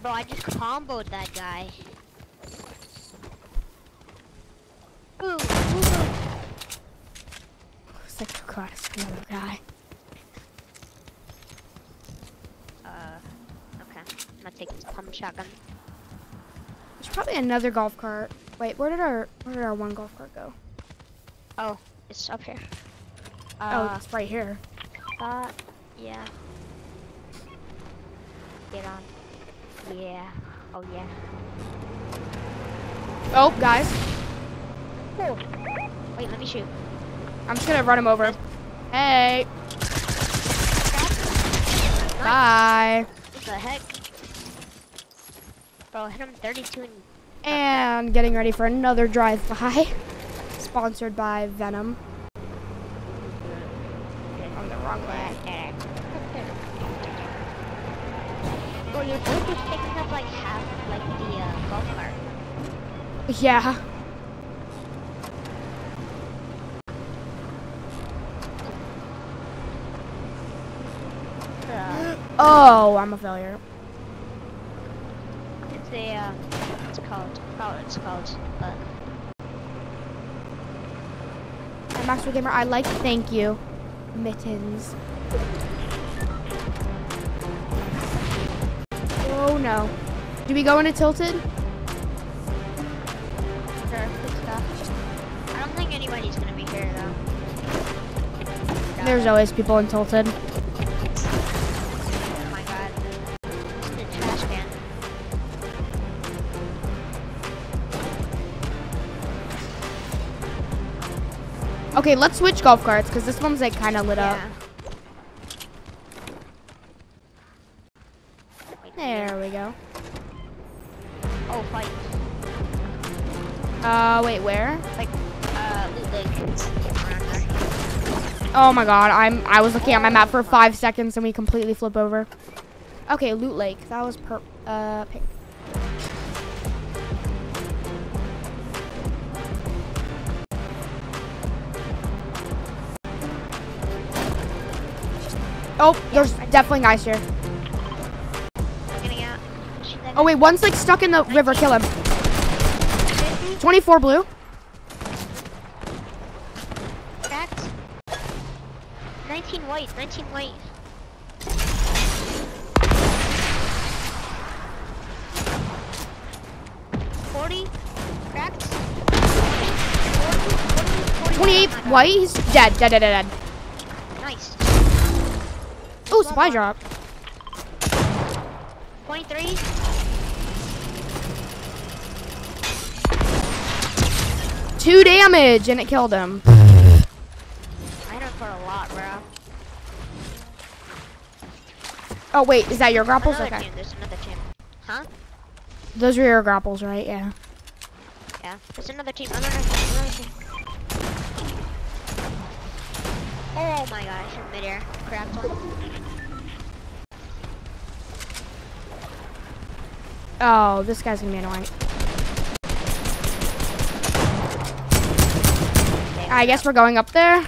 bro, I just comboed that guy. Ooh, ooh, ooh. Oh another guy. Uh, okay. I'm gonna take this pump shotgun. There's probably another golf cart. Wait, where did our where did our one golf cart go? Oh, it's up here. oh, Uh, it's right here. uh, yeah. Get on. Yeah. Oh, yeah. Oh, guys, Cool. Wait, let me shoot. I'm just gonna run him over. Hey, bye. What the heck? Bro, hit him 32 and And getting ready for another drive-by. Sponsored by Venom. On the wrong way. Bro, your is taking up like half, like the uh, golf cart. Yeah. Uh, Oh, I'm a failure. it's a, uh, it's called, oh, it's called, uh, I'm Master Gamer. I like thank you. Mittens. Oh no. Do we go into Tilted? sure, good stuff. I don't think anybody's gonna be here though. There's always people in Tilted. Okay, let's switch golf carts because this one's like kind of lit up. Yeah. Wait, There we go. Oh, fight. Uh, wait, where? Like, uh, loot lake. Oh my god, I'm I was looking at my map for five seconds and we completely flip over. Okay, Loot Lake. That was per uh pink. Oh, there's definitely guys here. I'm getting out. Shoot that Oh wait, one's like stuck in the river. Kill him. 24 blue. Cracked. 19 white. 19 white. Forty. Cracked. 40, 40, 28 Oh my white. He's dead. Dead. Dead. Dead. dead. Supply drop. 23. Two damage, and it killed him. I hit him for a lot, bro. Oh wait, is that your grapples? Another Okay. There's another team. Huh? Those are your grapples, right? Yeah. Yeah. There's another team. Another team. Another team. Oh my gosh, midair. Cracked one. Oh, this guy's gonna be annoying. I guess we're going up there.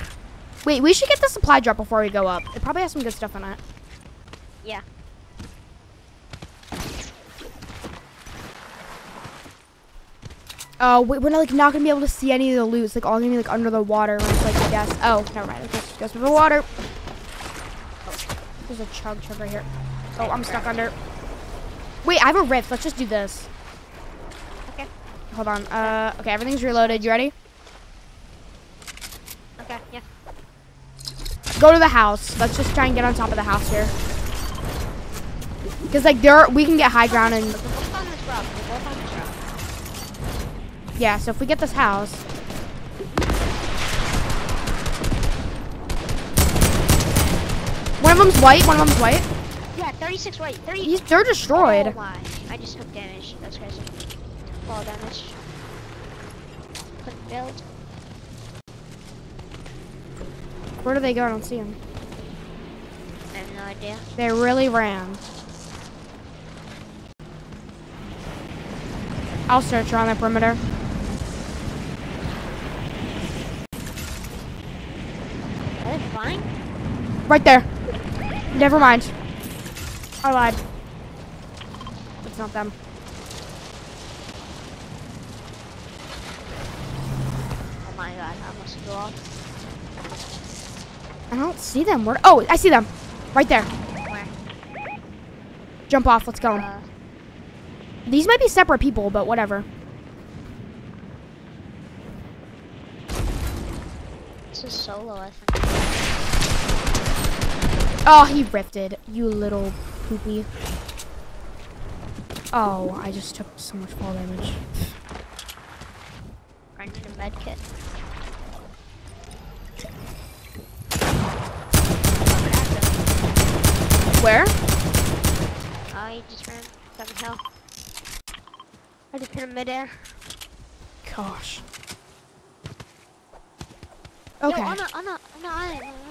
Wait, we should get the supply drop before we go up. It probably has some good stuff in it. Yeah. Oh, wait, we're not, like not gonna be able to see any of the loot. It's like all gonna be like under the water. When it's like I guess. Oh, never mind. It goes, goes through the water. There's a chug jug right here. Oh, I'm stuck under. Wait, I have a rift. Let's just do this. Okay. Hold on. Uh, okay, everything's reloaded. You ready? Okay. Yeah. Go to the house. Let's just try and get on top of the house here. Cause like there, we can get high ground and We're both on this rock. We're both on this rock. yeah. So if we get this house, one of them's white. One of them's white. Yeah, 36 right. 30. He's, they're destroyed. Oh my. I just took damage. That's crazy. Fall damage. Couldn't build. Where do they go? I don't see them. I have no idea. They really ran. I'll search around the perimeter. Are they flying? Right there. Never mind. I lied. It's not them. Oh my god, I almost blew off. I don't see them. Where? Oh, I see them. Right there. Where? Jump off. Let's go. Uh, These might be separate people, but whatever. this is solo, I think. Oh, he ripped it, You little poopy. Oh, I just took so much fall damage. I need a med kit. Where? Oh, he just ran down the hill. I just hit him midair. Gosh. Yo, Okay. on a, on a, on a on a.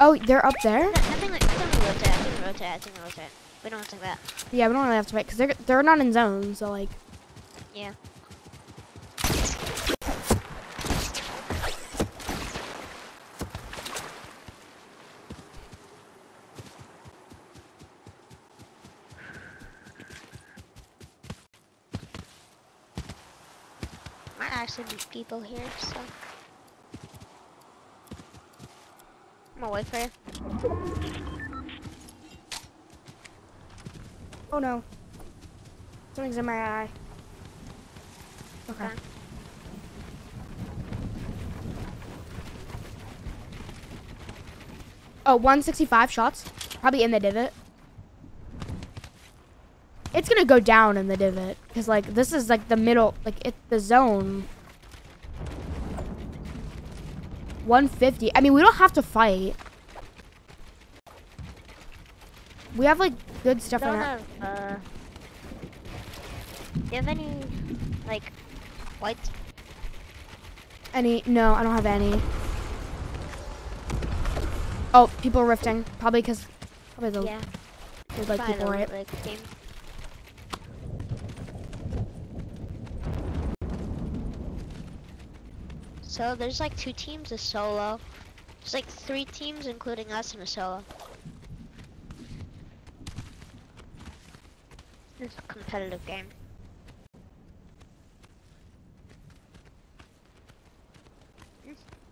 Oh, they're up there? I think, I think we rotate. I think we rotate. I think rotate. We don't think that. Yeah, we don't really have to fight because they're they're not in zone, so like. Yeah. Might actually be people here, so. I'm gonna wait for you. Oh no. Something's in my eye. Okay. Okay. Oh, 165 shots. Probably in the divot. It's gonna go down in the divot. Because, like, this is, like, the middle. Like, it's the zone. 150. I mean, we don't have to fight. We have, like, good stuff in Don't it. have, uh. Do you have any, like, white? Any? No, I don't have any. Oh, people are rifting. Probably because probably the Yeah. there's like people right. Like, So there's like two teams, a solo. There's like three teams, including us, and a solo. It's a competitive game.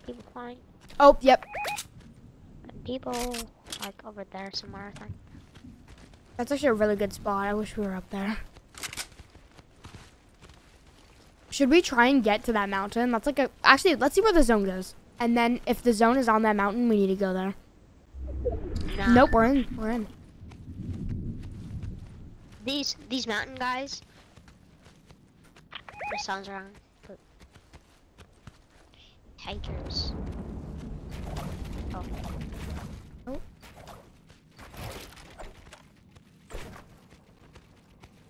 People flying. Oh, yep. and People like over there somewhere. I think. That's actually a really good spot. I wish we were up there. Should we try and get to that mountain? That's like a. Actually, let's see where the zone goes. And then if the zone is on that mountain, we need to go there. Nah. Nope, we're in. We're in. These these mountain guys. That sounds wrong. But tigers. Oh. Oh.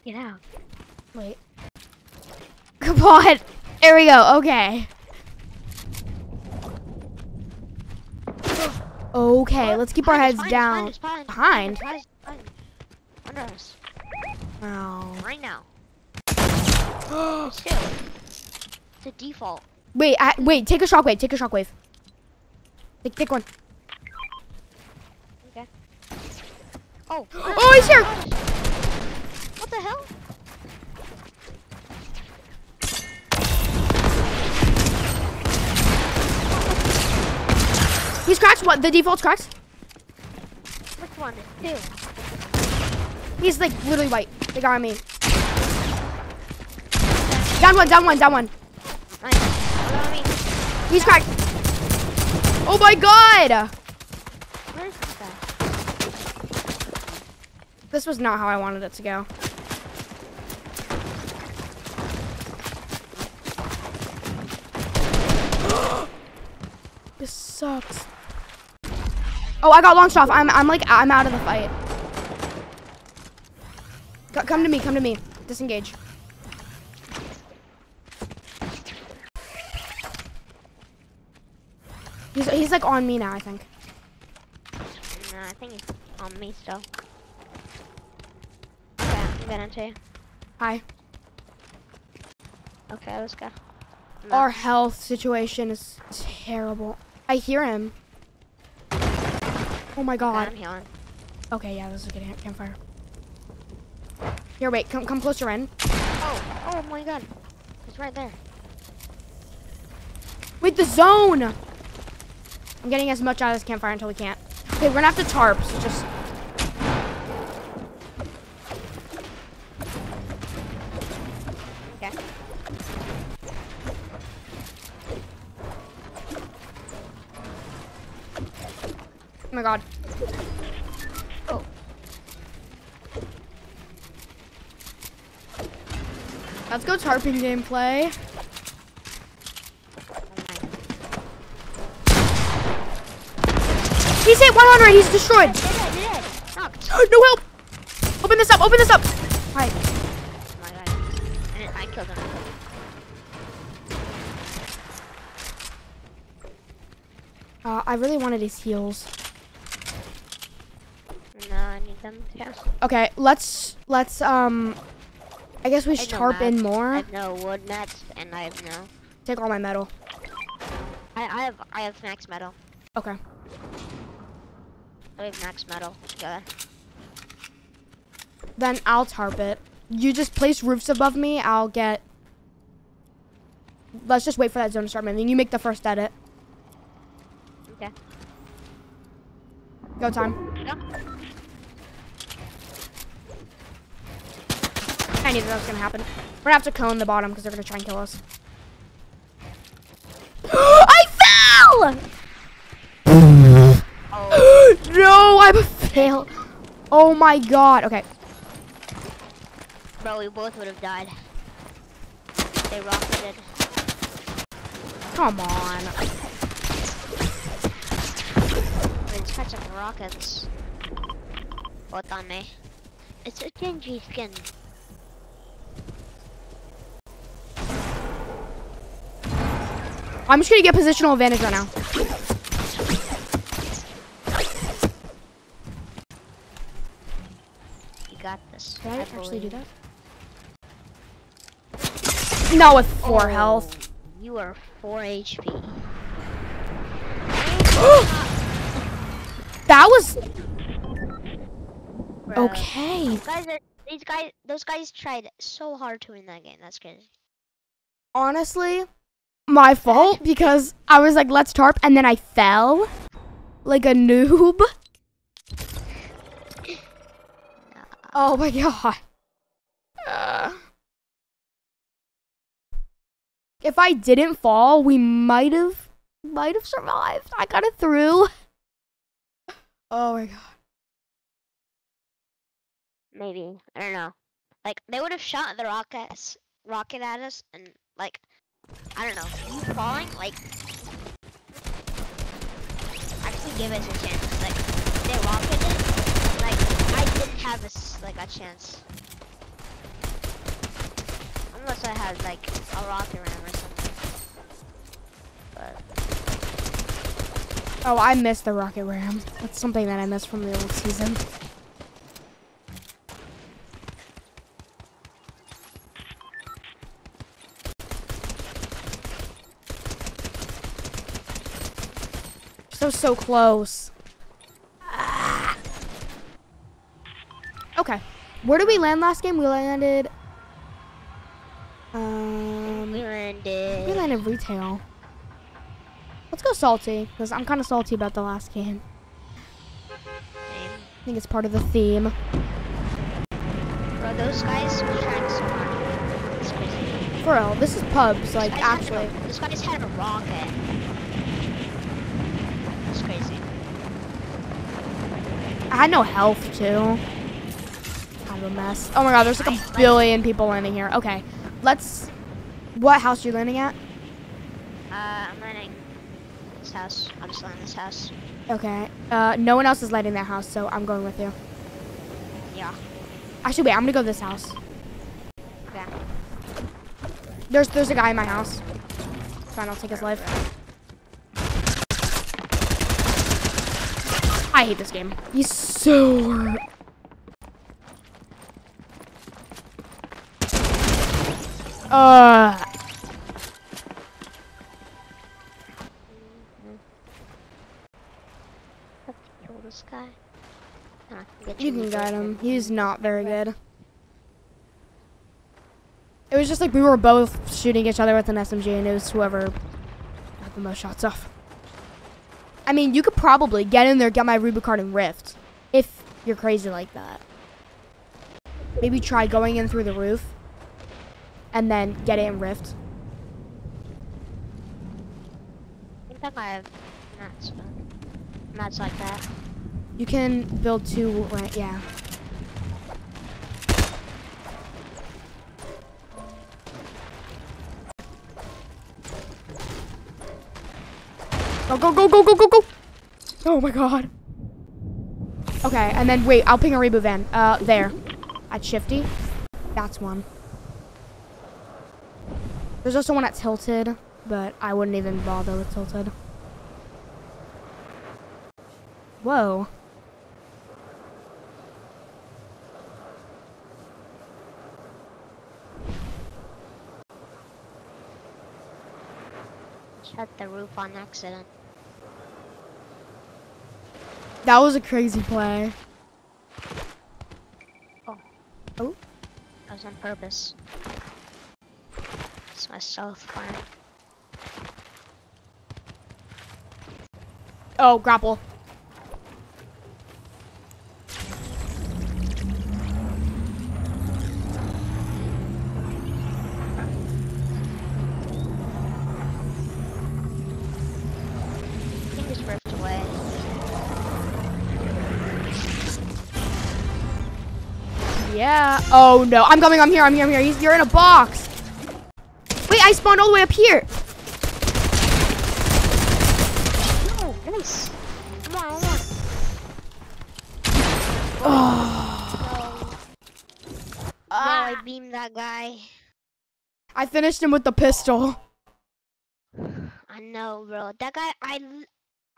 Get out. Wait. Come on. There we go. Okay. Okay, let's keep our heads us, behind us, down. behind us, Behind? behind us, behind us. Under us. Oh. Right now. Still. It's a default. Wait, I, wait. Take a shockwave. Take a shockwave. Take, take one. Okay. Oh. Oh, he's here. What the hell? He's cracked. What? The default's cracked. Which one? Two. He's like literally white. They got on me. Down one. Down one. Down one. Nice. What about me? He's cracked. Oh my god. Where is this guy? This was not how I wanted it to go. this sucks. Oh, I got launched off. I'm, I'm like, I'm out of the fight. C- come to me, come to me. Disengage. He's, he's like on me now, I think. No, I think he's on me still. Okay, I'm gonna you. Hi. Okay, let's go. Our health situation is terrible. I hear him. Oh my Okay, god. I'm healing. Okay, yeah, this is a good campfire. Here, wait, come come closer in. Oh, oh my god. It's right there. Wait, the zone! I'm getting as much out of this campfire until we can't. Okay, we're gonna have to tarp, so just... Oh my god. Oh. Let's go tarping gameplay. He's hit 100, he's destroyed! No help! Open this up, open this up! I killed him. Uh, I really wanted his heals. No, I too. Okay, let's, let's, um... I guess we should tarp in I more. have no wood mats, and I have no. Take all my metal. I, I have I have max metal. Okay. I have max metal Yeah. Then I'll tarp it. You just place roofs above me. I'll get. Let's just wait for that zone to start moving. You make the first edit. Okay. Go time. Go. I knew that was gonna happen. We're gonna have to cone the bottom because they're gonna try and kill us. I fell! Oh, no, I'm a fail. Oh my god. Okay. bro, we both would have died. They rocketed. Come on. Like rockets. Both on me. It's a Genji skin. I'm just gonna get positional advantage right now. You got this. Did I actually do that? No, with four Oh, health. You are 4 HP. That was Bro. okay. Guys are These guys, those guys tried so hard to win that game. That's crazy. Honestly, my fault because I was like, let's tarp, and then I fell like a noob. Oh my god. Uh, if I didn't fall, we might have might have survived. I got it through. Oh my god. Maybe I don't know. Like they would have shot the rockets, rocket at us, and like I don't know. You falling like actually give us a chance. Like they rocketed, like I didn't have a like a chance. Unless I had like a rocket ram or something. But Oh, I missed the rocket ram. That's something that I missed from the old season. So so close. Ah. Okay. Where did we land last game? We landed. Um, we we landed. landed retail. Let's go salty, because I'm kind of salty about the last game. I think it's part of the theme. Bro, those guys were trying so hard. It's crazy. For real, this is pubs, like, This guy's actually. had This guy's had a rocket. It's crazy. I had no health, too. Kind of a mess. Oh my god, there's like a billion people landing here. Okay, let's... What house are you landing at? Uh, I'm landing this house. I'm just landing this house. Okay, uh, no one else is landing that house, so I'm going with you. Yeah. Actually, wait, I'm gonna go to this house. Okay. There's there's a guy in my house. Fine, I'll take his life. I hate this game. He's so hurt. Uh, kill this guy. You can guide him. He's not very good. It was just like we were both shooting each other with an SMG, and it was whoever got the most shots off. I mean, you could probably get in there, get my reboot card and Rift, if you're crazy like that. Maybe try going in through the roof, and then get it in Rift. I think that guy have mats, but mats like that. You can build two, right? Yeah. Go, go, go, go, go, go, go! Oh my god. Okay, and then wait, I'll ping a reboot van. Uh, there. At Shifty. That's one. There's also one at Tilted, but I wouldn't even bother with Tilted. Whoa. Shut the roof on accident. That was a crazy play. Oh. Oh? That was on purpose. It's my stealth fire. Oh, grapple. Yeah. Oh no. I'm coming. I'm here. I'm here. I'm here. He's, you're in a box. Wait, I spawned all the way up here. No, nice. Come on, come on. Oh. No, I ah. beamed that guy. I finished him with the pistol. I know, bro. That guy, I,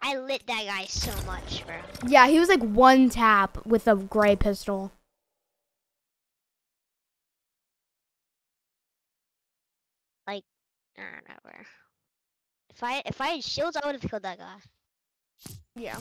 I lit that guy so much, bro. Yeah, he was like one tap with a gray pistol. Know, bro. If I, if I had shields, I would have killed that guy. Yeah.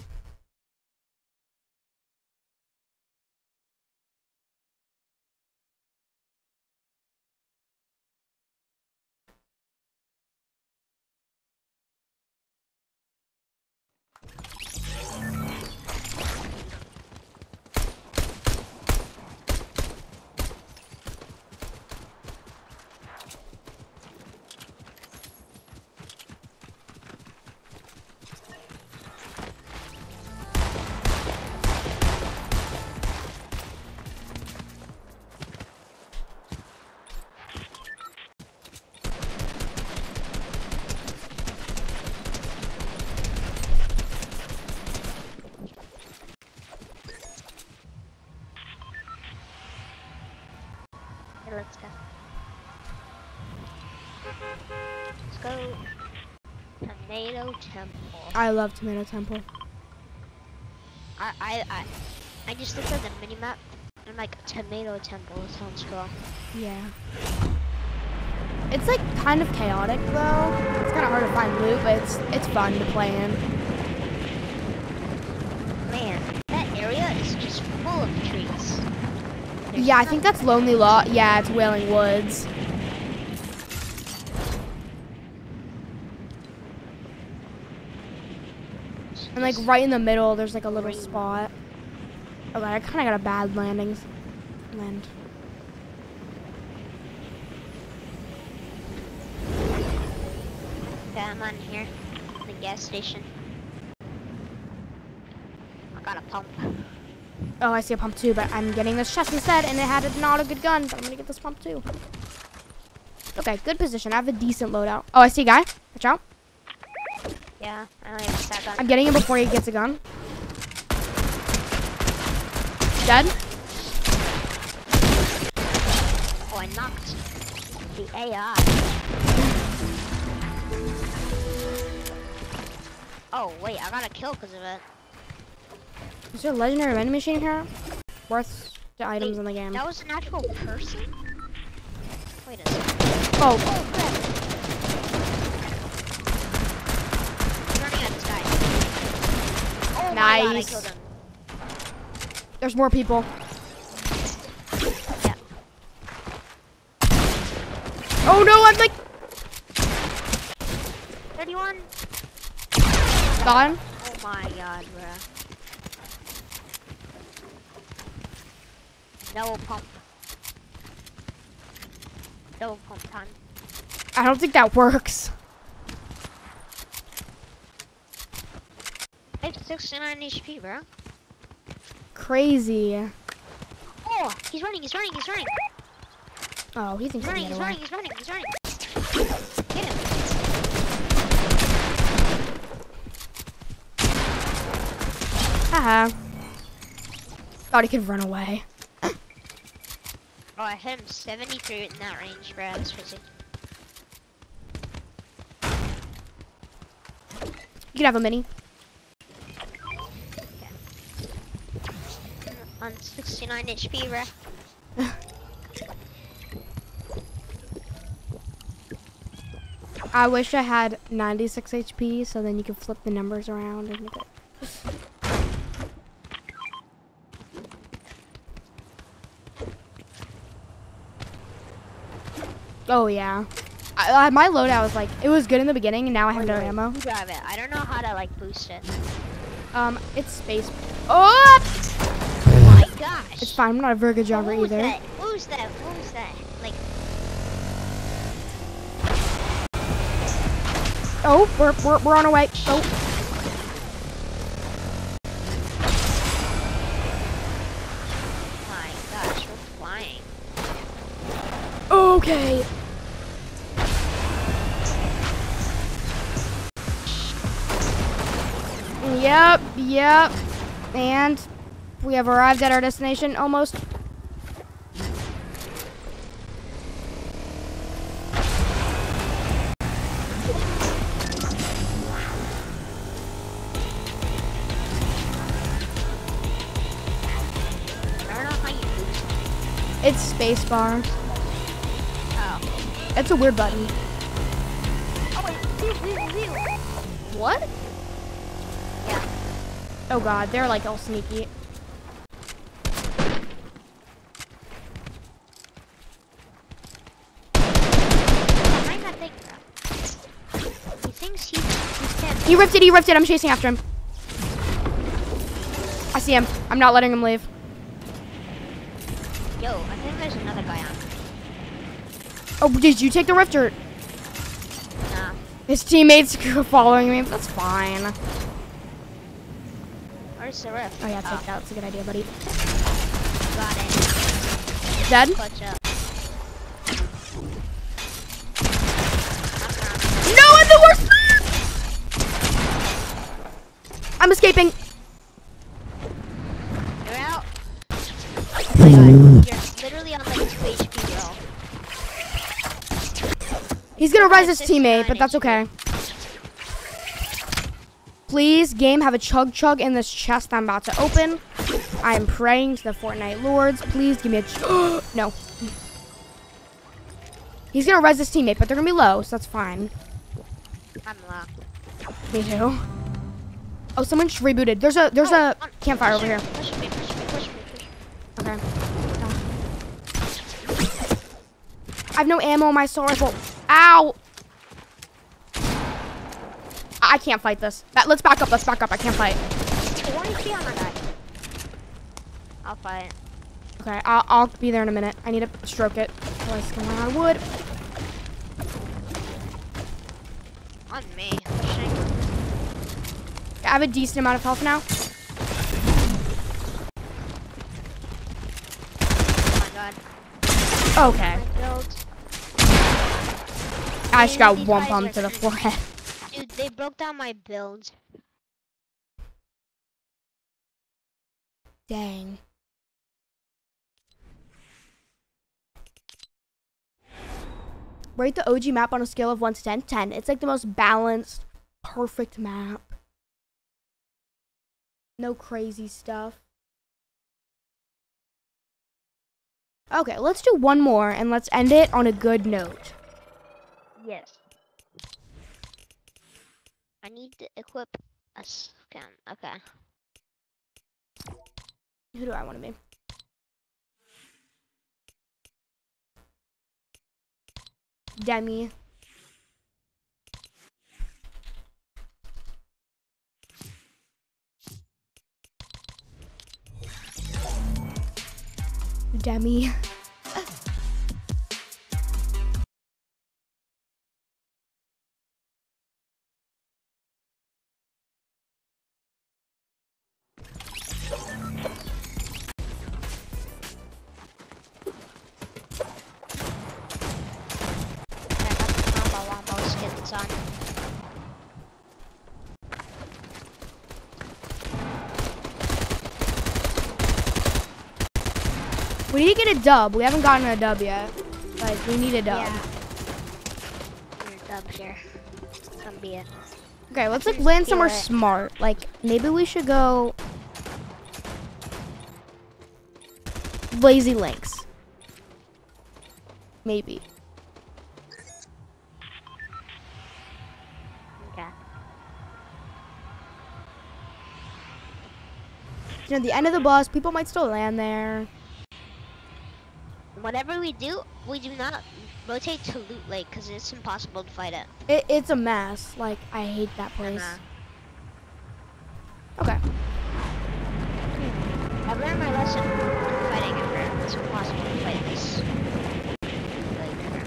Tomato Temple. I love Tomato Temple. I I I, I just looked at the mini map. I'm like Tomato Temple sounds cool. Yeah. It's like kind of chaotic though. It's kind of hard to find loot, but it's it's fun to play in. Man, that area is just full of trees. There's Yeah, I think that's Lonely Law. Yeah, it's Wailing Woods. nothing- And like right in the middle, there's like a little spot. Oh, okay, I kind of got a bad landing. Land. Yeah, I'm on here. The gas station. I got a pump. Oh, I see a pump too, but I'm getting this chest instead, and it had a, not a good gun, but I'm gonna get this pump too. Okay, good position. I have a decent loadout. Oh, I see a guy. Watch out. Yeah, I only have a shotgun. I'm getting him before he gets a gun. Dead. Oh, I knocked the AI. Oh, wait, I got a kill because of it. Is there a legendary vending machine here? Worth the items Wait, in the game. That was an actual person? Wait a second. Oh, Oh, crap. I'm running at this guy. Oh god, Nice. there's more people. Yeah. Oh no, I'm like 31? gone. Oh my god, bruh. Double pump. Double pump time. I don't think that works. I have 69 HP, bro. Crazy. Oh, he's running, he's running, he's running. Oh, he thinks He's running, he's away. running, he's running, he's running. Get him. Haha. Thought he could run away. Oh, I hit him 73 in that range, bro. That's crazy. You can have a mini. On 69 HP, bro. I wish I had 96 HP, so then you could flip the numbers around and make it. Oh yeah, I, I, my loadout was like it was good in the beginning, and now I have no ammo. Drive it. I don't know how to like boost it. Um, it's space. Oh, gosh. it's fine. I'm not a very good driver either. that? What was that? What was that? Like, Oh, we're, we're we're on our way. Oh, my gosh, we're flying. okay. Yep, yep. And we have arrived at our destination almost. I don't know how you boost it. It's spacebar. Oh. It's a weird button. Oh. What? Yeah. Oh god, they're like all sneaky. Behind that thing, bro. He thinks he's, he's dead. He ripped it, he ripped it. I'm chasing after him. I see him. I'm not letting him leave. Yo, I think there's another guy on. Oh, did you take the rift or Nah. his teammates are following me? That's fine. Where's the rift? Oh yeah, take oh. that. That's a good idea, buddy. Got it. Dead? Clutch up. No, I'm the worst. I'm escaping. You're out. Oh my god, you're literally on like 2 HP, bro. He's gonna We're res his teammate, but that's okay. Please, game, have a chug jug in this chest I'm about to open. I am praying to the Fortnite lords. Please give me a ch- no. He's gonna res his teammate, but they're gonna be low, so that's fine. I'm low. Me too. Oh, someone just rebooted. There's a there's Oh, a campfire over here. Push me, push me, push me, push me. Okay. I have no ammo in my assault rifle. Ow! I I can't fight this. That, let's back up. Let's back up. I can't fight. Hey, 1 HP on my guy. I'll fight. Okay, I'll, I'll be there in a minute. I need to stroke it. Otherwise, come on, wood. On me. Pushing. I have a decent amount of health now. Oh my god. Okay. I just got one bomb to the forehead. Dude, they broke down my build. Dang. Rate the OG map on a scale of 1 to 10. 10. It's like the most balanced, perfect map. No crazy stuff. Okay, let's do one more and let's end it on a good note. Yes. I need to equip a scan. Okay. Who do I want to be? Demi. Demi. A dub. We haven't gotten a dub yet. Like, we need a dub. Yeah. Dub here. Come be it. Okay, let's like land somewhere it. smart. Like, maybe we should go... Lazy Links. Maybe. Okay. You know, the end of the bus, people might still land there. Whatever we do, we do not rotate to Loot Lake because it's impossible to fight it. It, it's a mess. Like, I hate that place. Uh, Okay. I've learned my lesson in fighting it. It's impossible to fight this. Like, I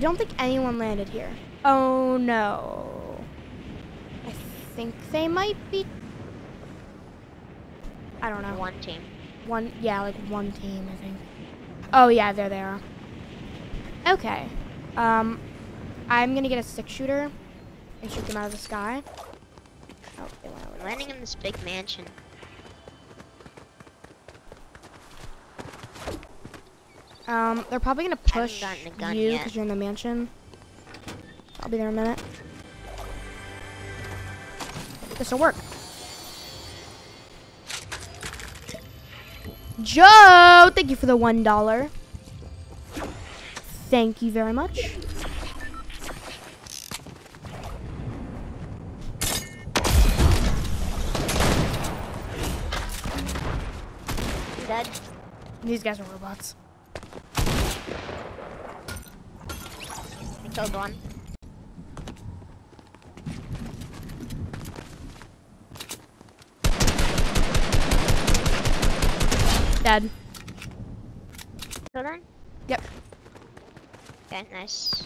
don't think anyone landed here. Oh no. I think they might be. I don't know. one team. One, yeah, like one team, I think. Oh yeah, there they are. Okay. Um, I'm gonna get a six shooter and shoot them out of the sky. Oh, they went over. Landing in this big mansion. Um, they're probably gonna push you because you're in the mansion. I'll be there in a minute. This'll work. Joe, thank you for the one dollar. Thank you very much. Dead. These guys are robots. Killed one. Dead. Killed one? Yep. Okay, nice.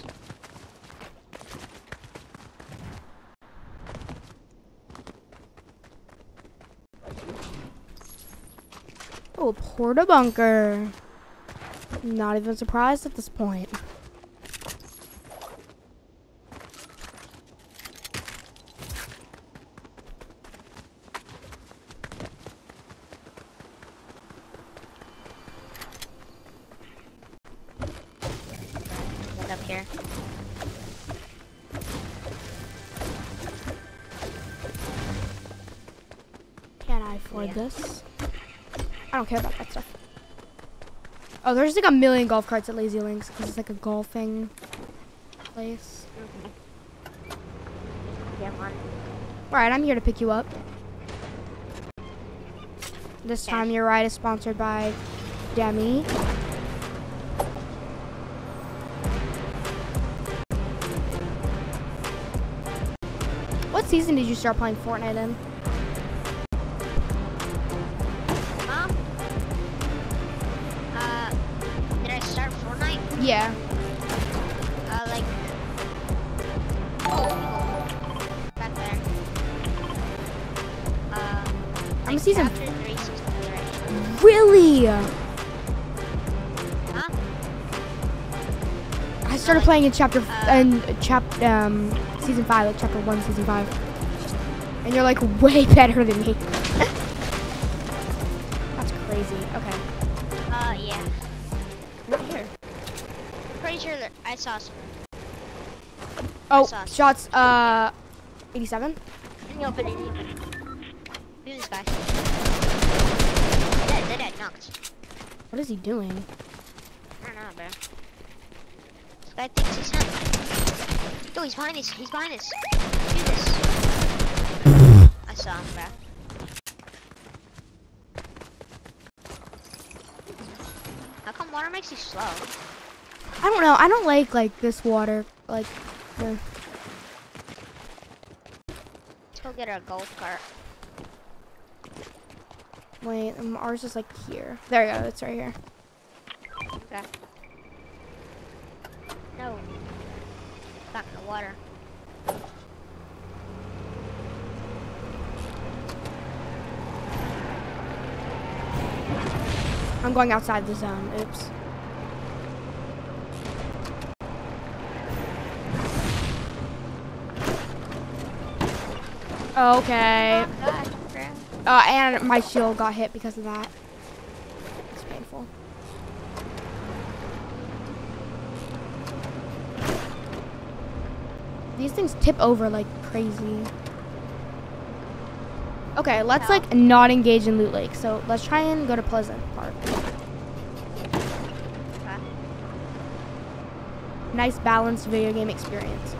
Oh, porta bunker. Not even surprised at this point. Don't care about that stuff. Oh, there's like a million golf carts at Lazy Links because it's like a golfing place. Get one. Alright, I'm here to pick you up. This time your ride is sponsored by Demi. What season did you start playing Fortnite in? Playing in chapter f- in chap um season five, like chapter one, season five. And you're like way better than me. That's crazy. Okay. Uh, yeah. Right here. Pretty sure that I saw some. Oh, saw- shots. Uh, 87. In the open, in the open. Who's this guy? They're dead, dead, knocked. What is he doing? I don't know, bro. This guy thinks he's him. Yo, he's behind us, he's behind us. Do this. I saw him, bro. How come water makes you slow? I don't know. I don't like like this water. Like, the- Let's go get our golf cart. wait, um, ours is like here. There you go. It's right here. Okay. No. Got in the water. I'm going outside the zone. Oops. Okay. Oh. Uh, and my shield got hit because of that. It's painful. These things tip over like crazy. Okay, let's like not engage in Loot Lake. So let's try and go to Pleasant Park. Okay. Nice balanced video game experience.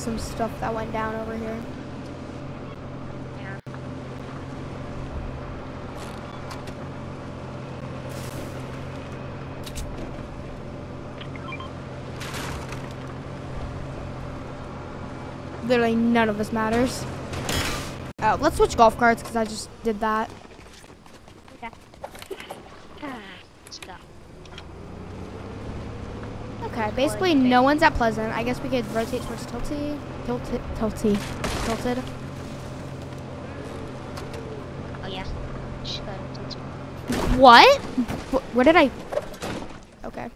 Some stuff that went down over here. Literally none of this matters. Oh, let's switch golf carts because I just did that. Let's go. Okay, basically no one's at Pleasant. I guess we could rotate towards Tilty. Tilted. Tilty. Tilted. Oh yeah. Just go to Tilted. What? Where did I? Okay.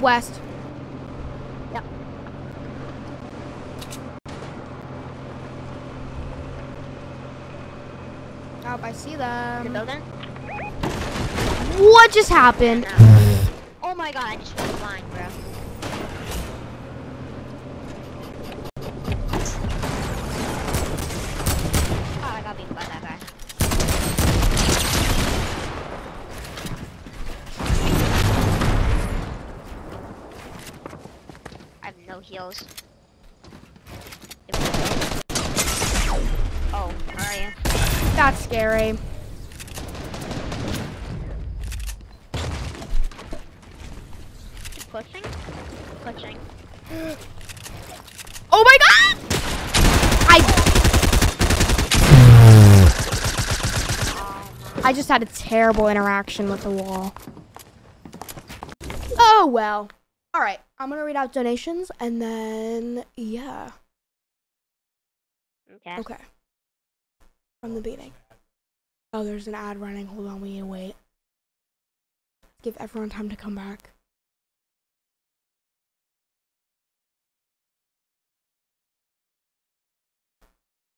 West. Yep. Oh, I see The them. building? What just happened? No. oh my god, I just went blind, heals. Oh, are you? That's scary. Pushing? Pushing. Oh my god! I Oh, I just had a terrible interaction with the wall. Oh well. I'm gonna read out donations and then yeah. okay. Okay. From the beginning. Oh, there's an ad running. Hold on, we need to wait. Give everyone time to come back.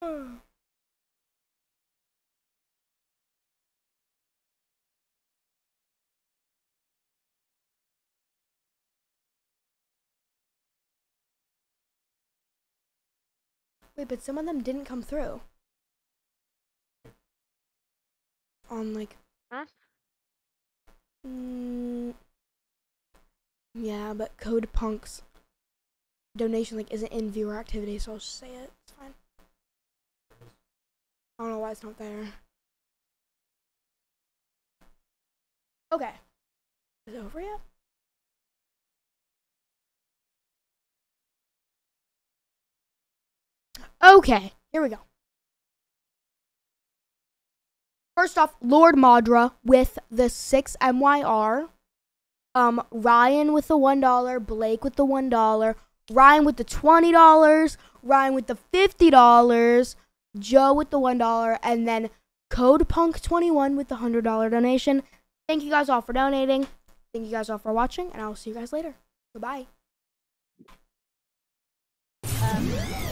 Wait, but some of them didn't come through. On like. Huh? Mm, yeah, but Code Punk's donation like isn't in viewer activity, so I'll just say it. It's fine. I don't know why it's not there. Okay. Is it over yet? Okay, here we go. First off, Lord Madra with the 6 MYR. Um, Ryan with the $1, Blake with the $1, Ryan with the $20, Ryan with the $50, Joe with the $1, and then Code Punk 21 with the $100 donation. Thank you guys all for donating. Thank you guys all for watching, and I will see you guys later. Goodbye. Um,